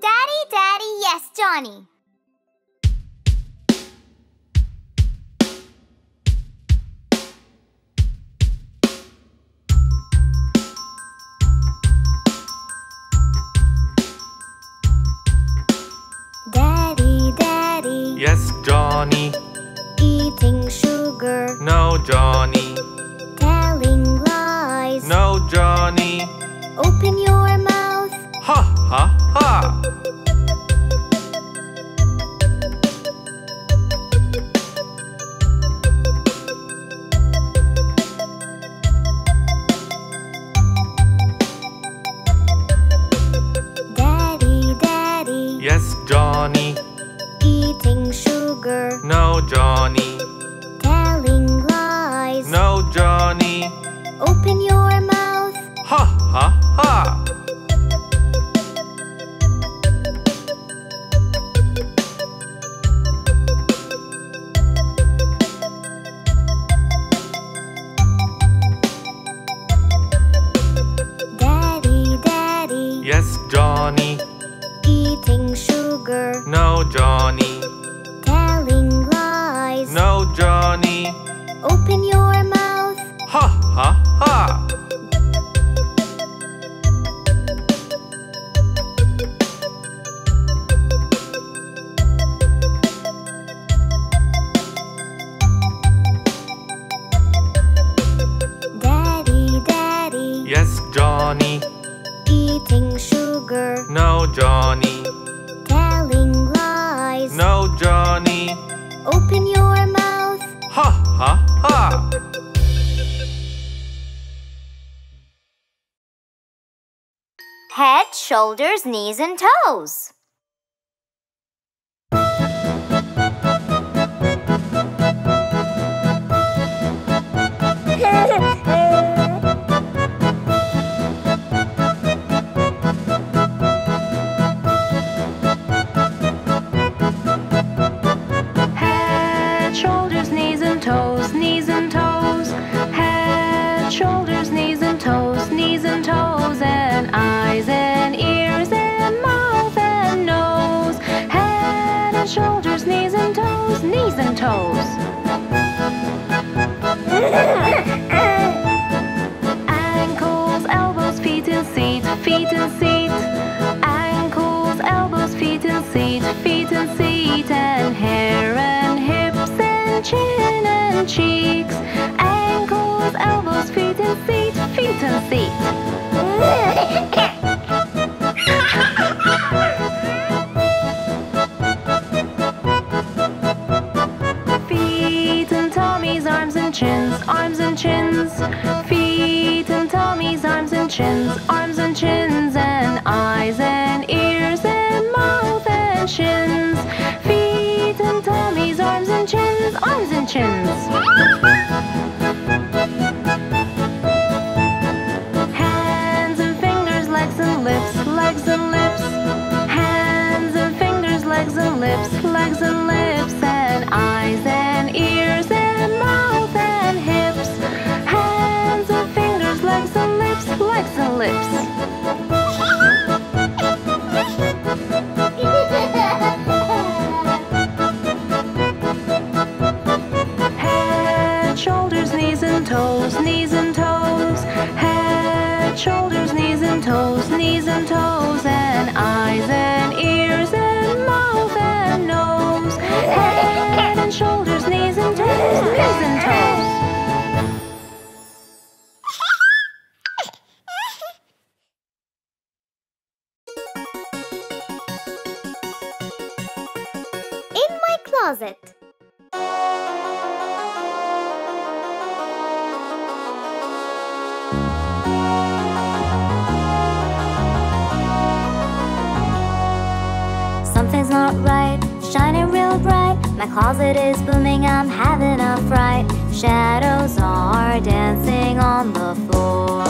Speaker 2: Daddy, Daddy, yes, Johnny.
Speaker 7: No, Johnny.
Speaker 2: Telling lies.
Speaker 7: No, Johnny.
Speaker 2: Open your mouth.
Speaker 7: Ha, ha, ha.
Speaker 2: Daddy, daddy.
Speaker 7: Yes, Johnny.
Speaker 2: Eating sugar.
Speaker 7: No, Johnny.
Speaker 2: knees and toes. [LAUGHS]
Speaker 1: toes. Ankles, elbows, feet and seat, feet and seat. Ankles, elbows, feet and seat, feet and seat. And hair and hips and chin and cheeks. Ankles, elbows, feet and seat, feet and seat. [LAUGHS] chins, arms and chins, feet and tummies, arms and chins, arms and chins.
Speaker 2: Shadows are dancing on the floor.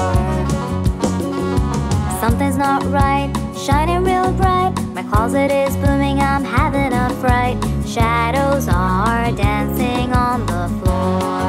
Speaker 2: Something's not right, shining real bright. My closet is booming, I'm having a fright. Shadows are dancing on the floor.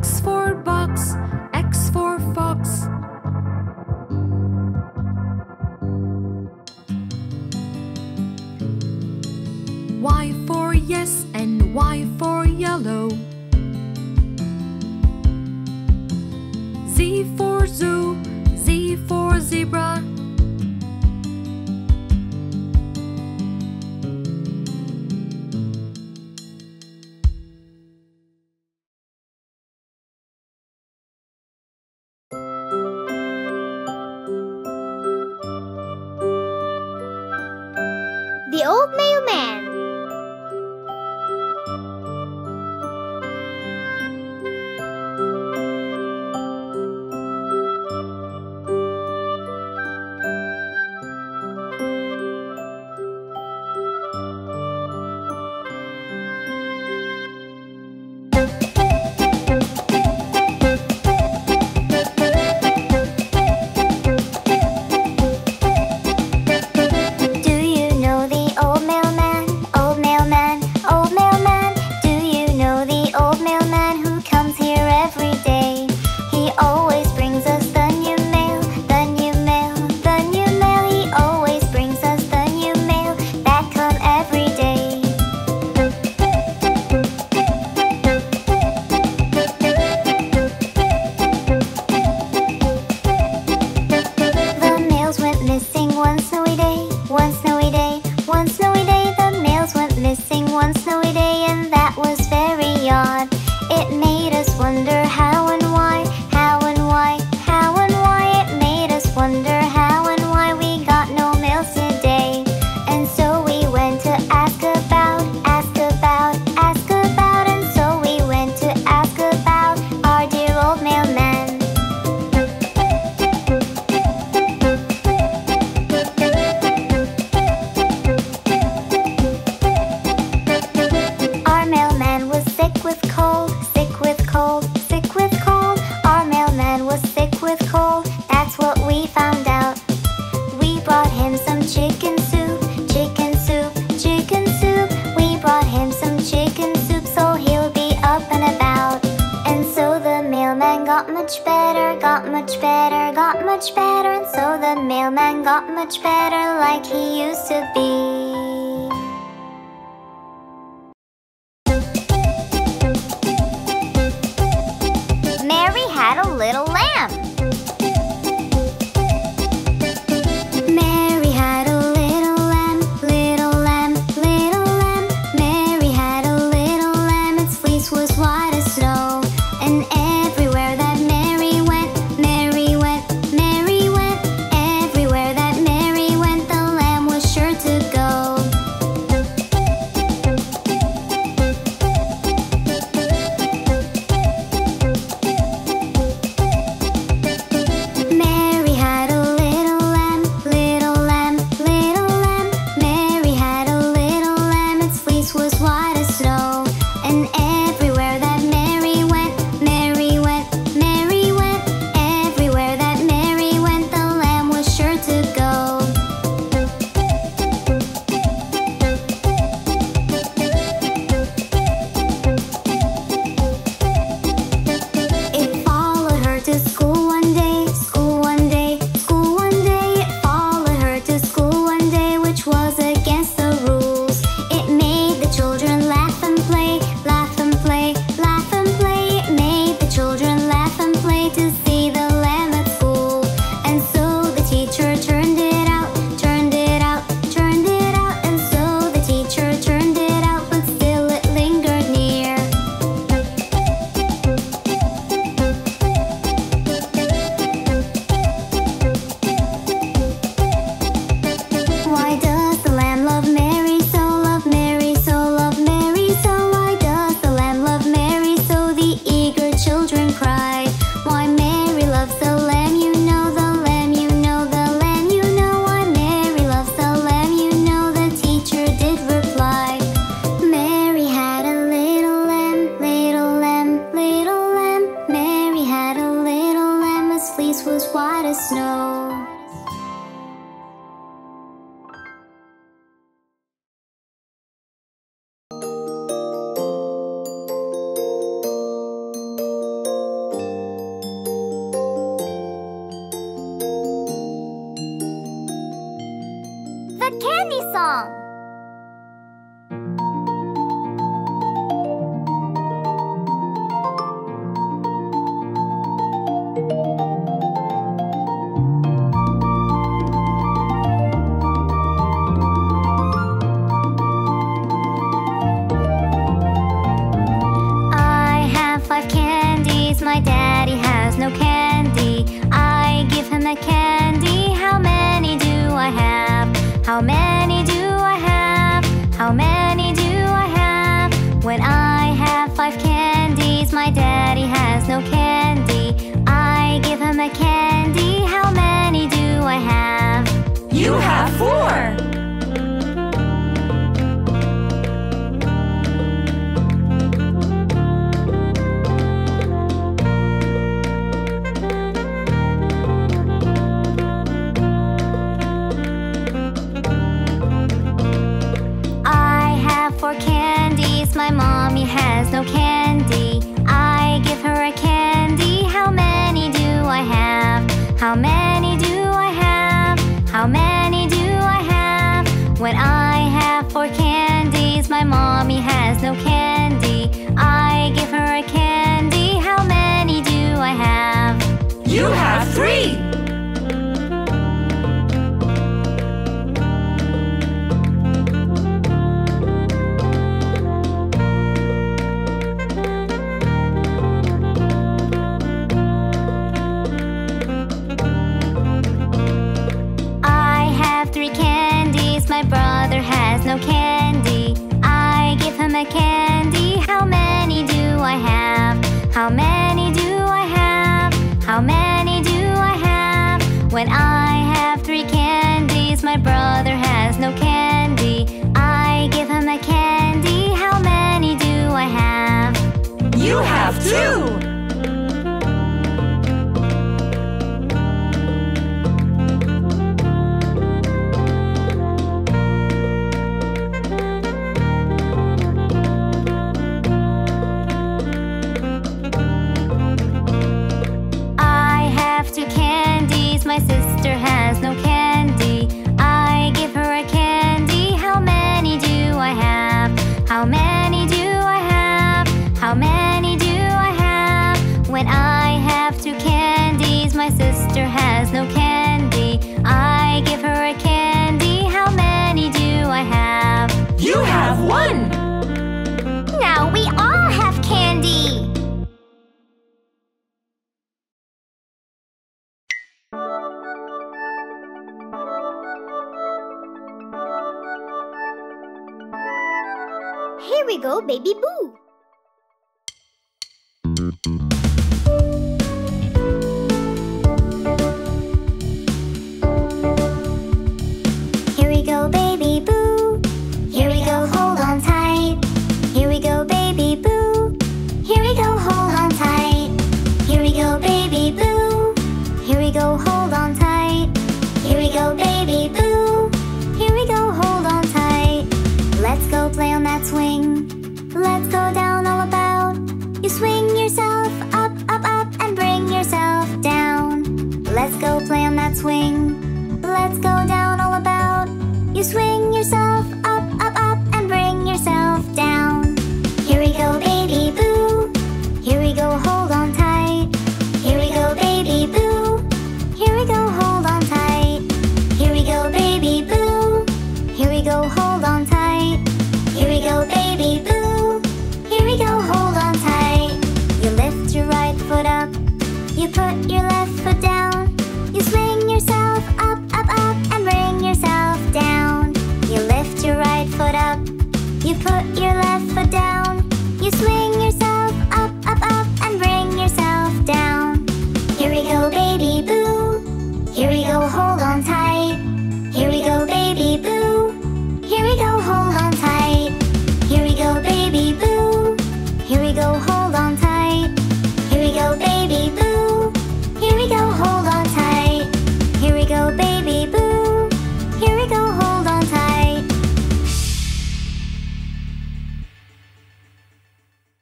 Speaker 2: X for box, X for fox.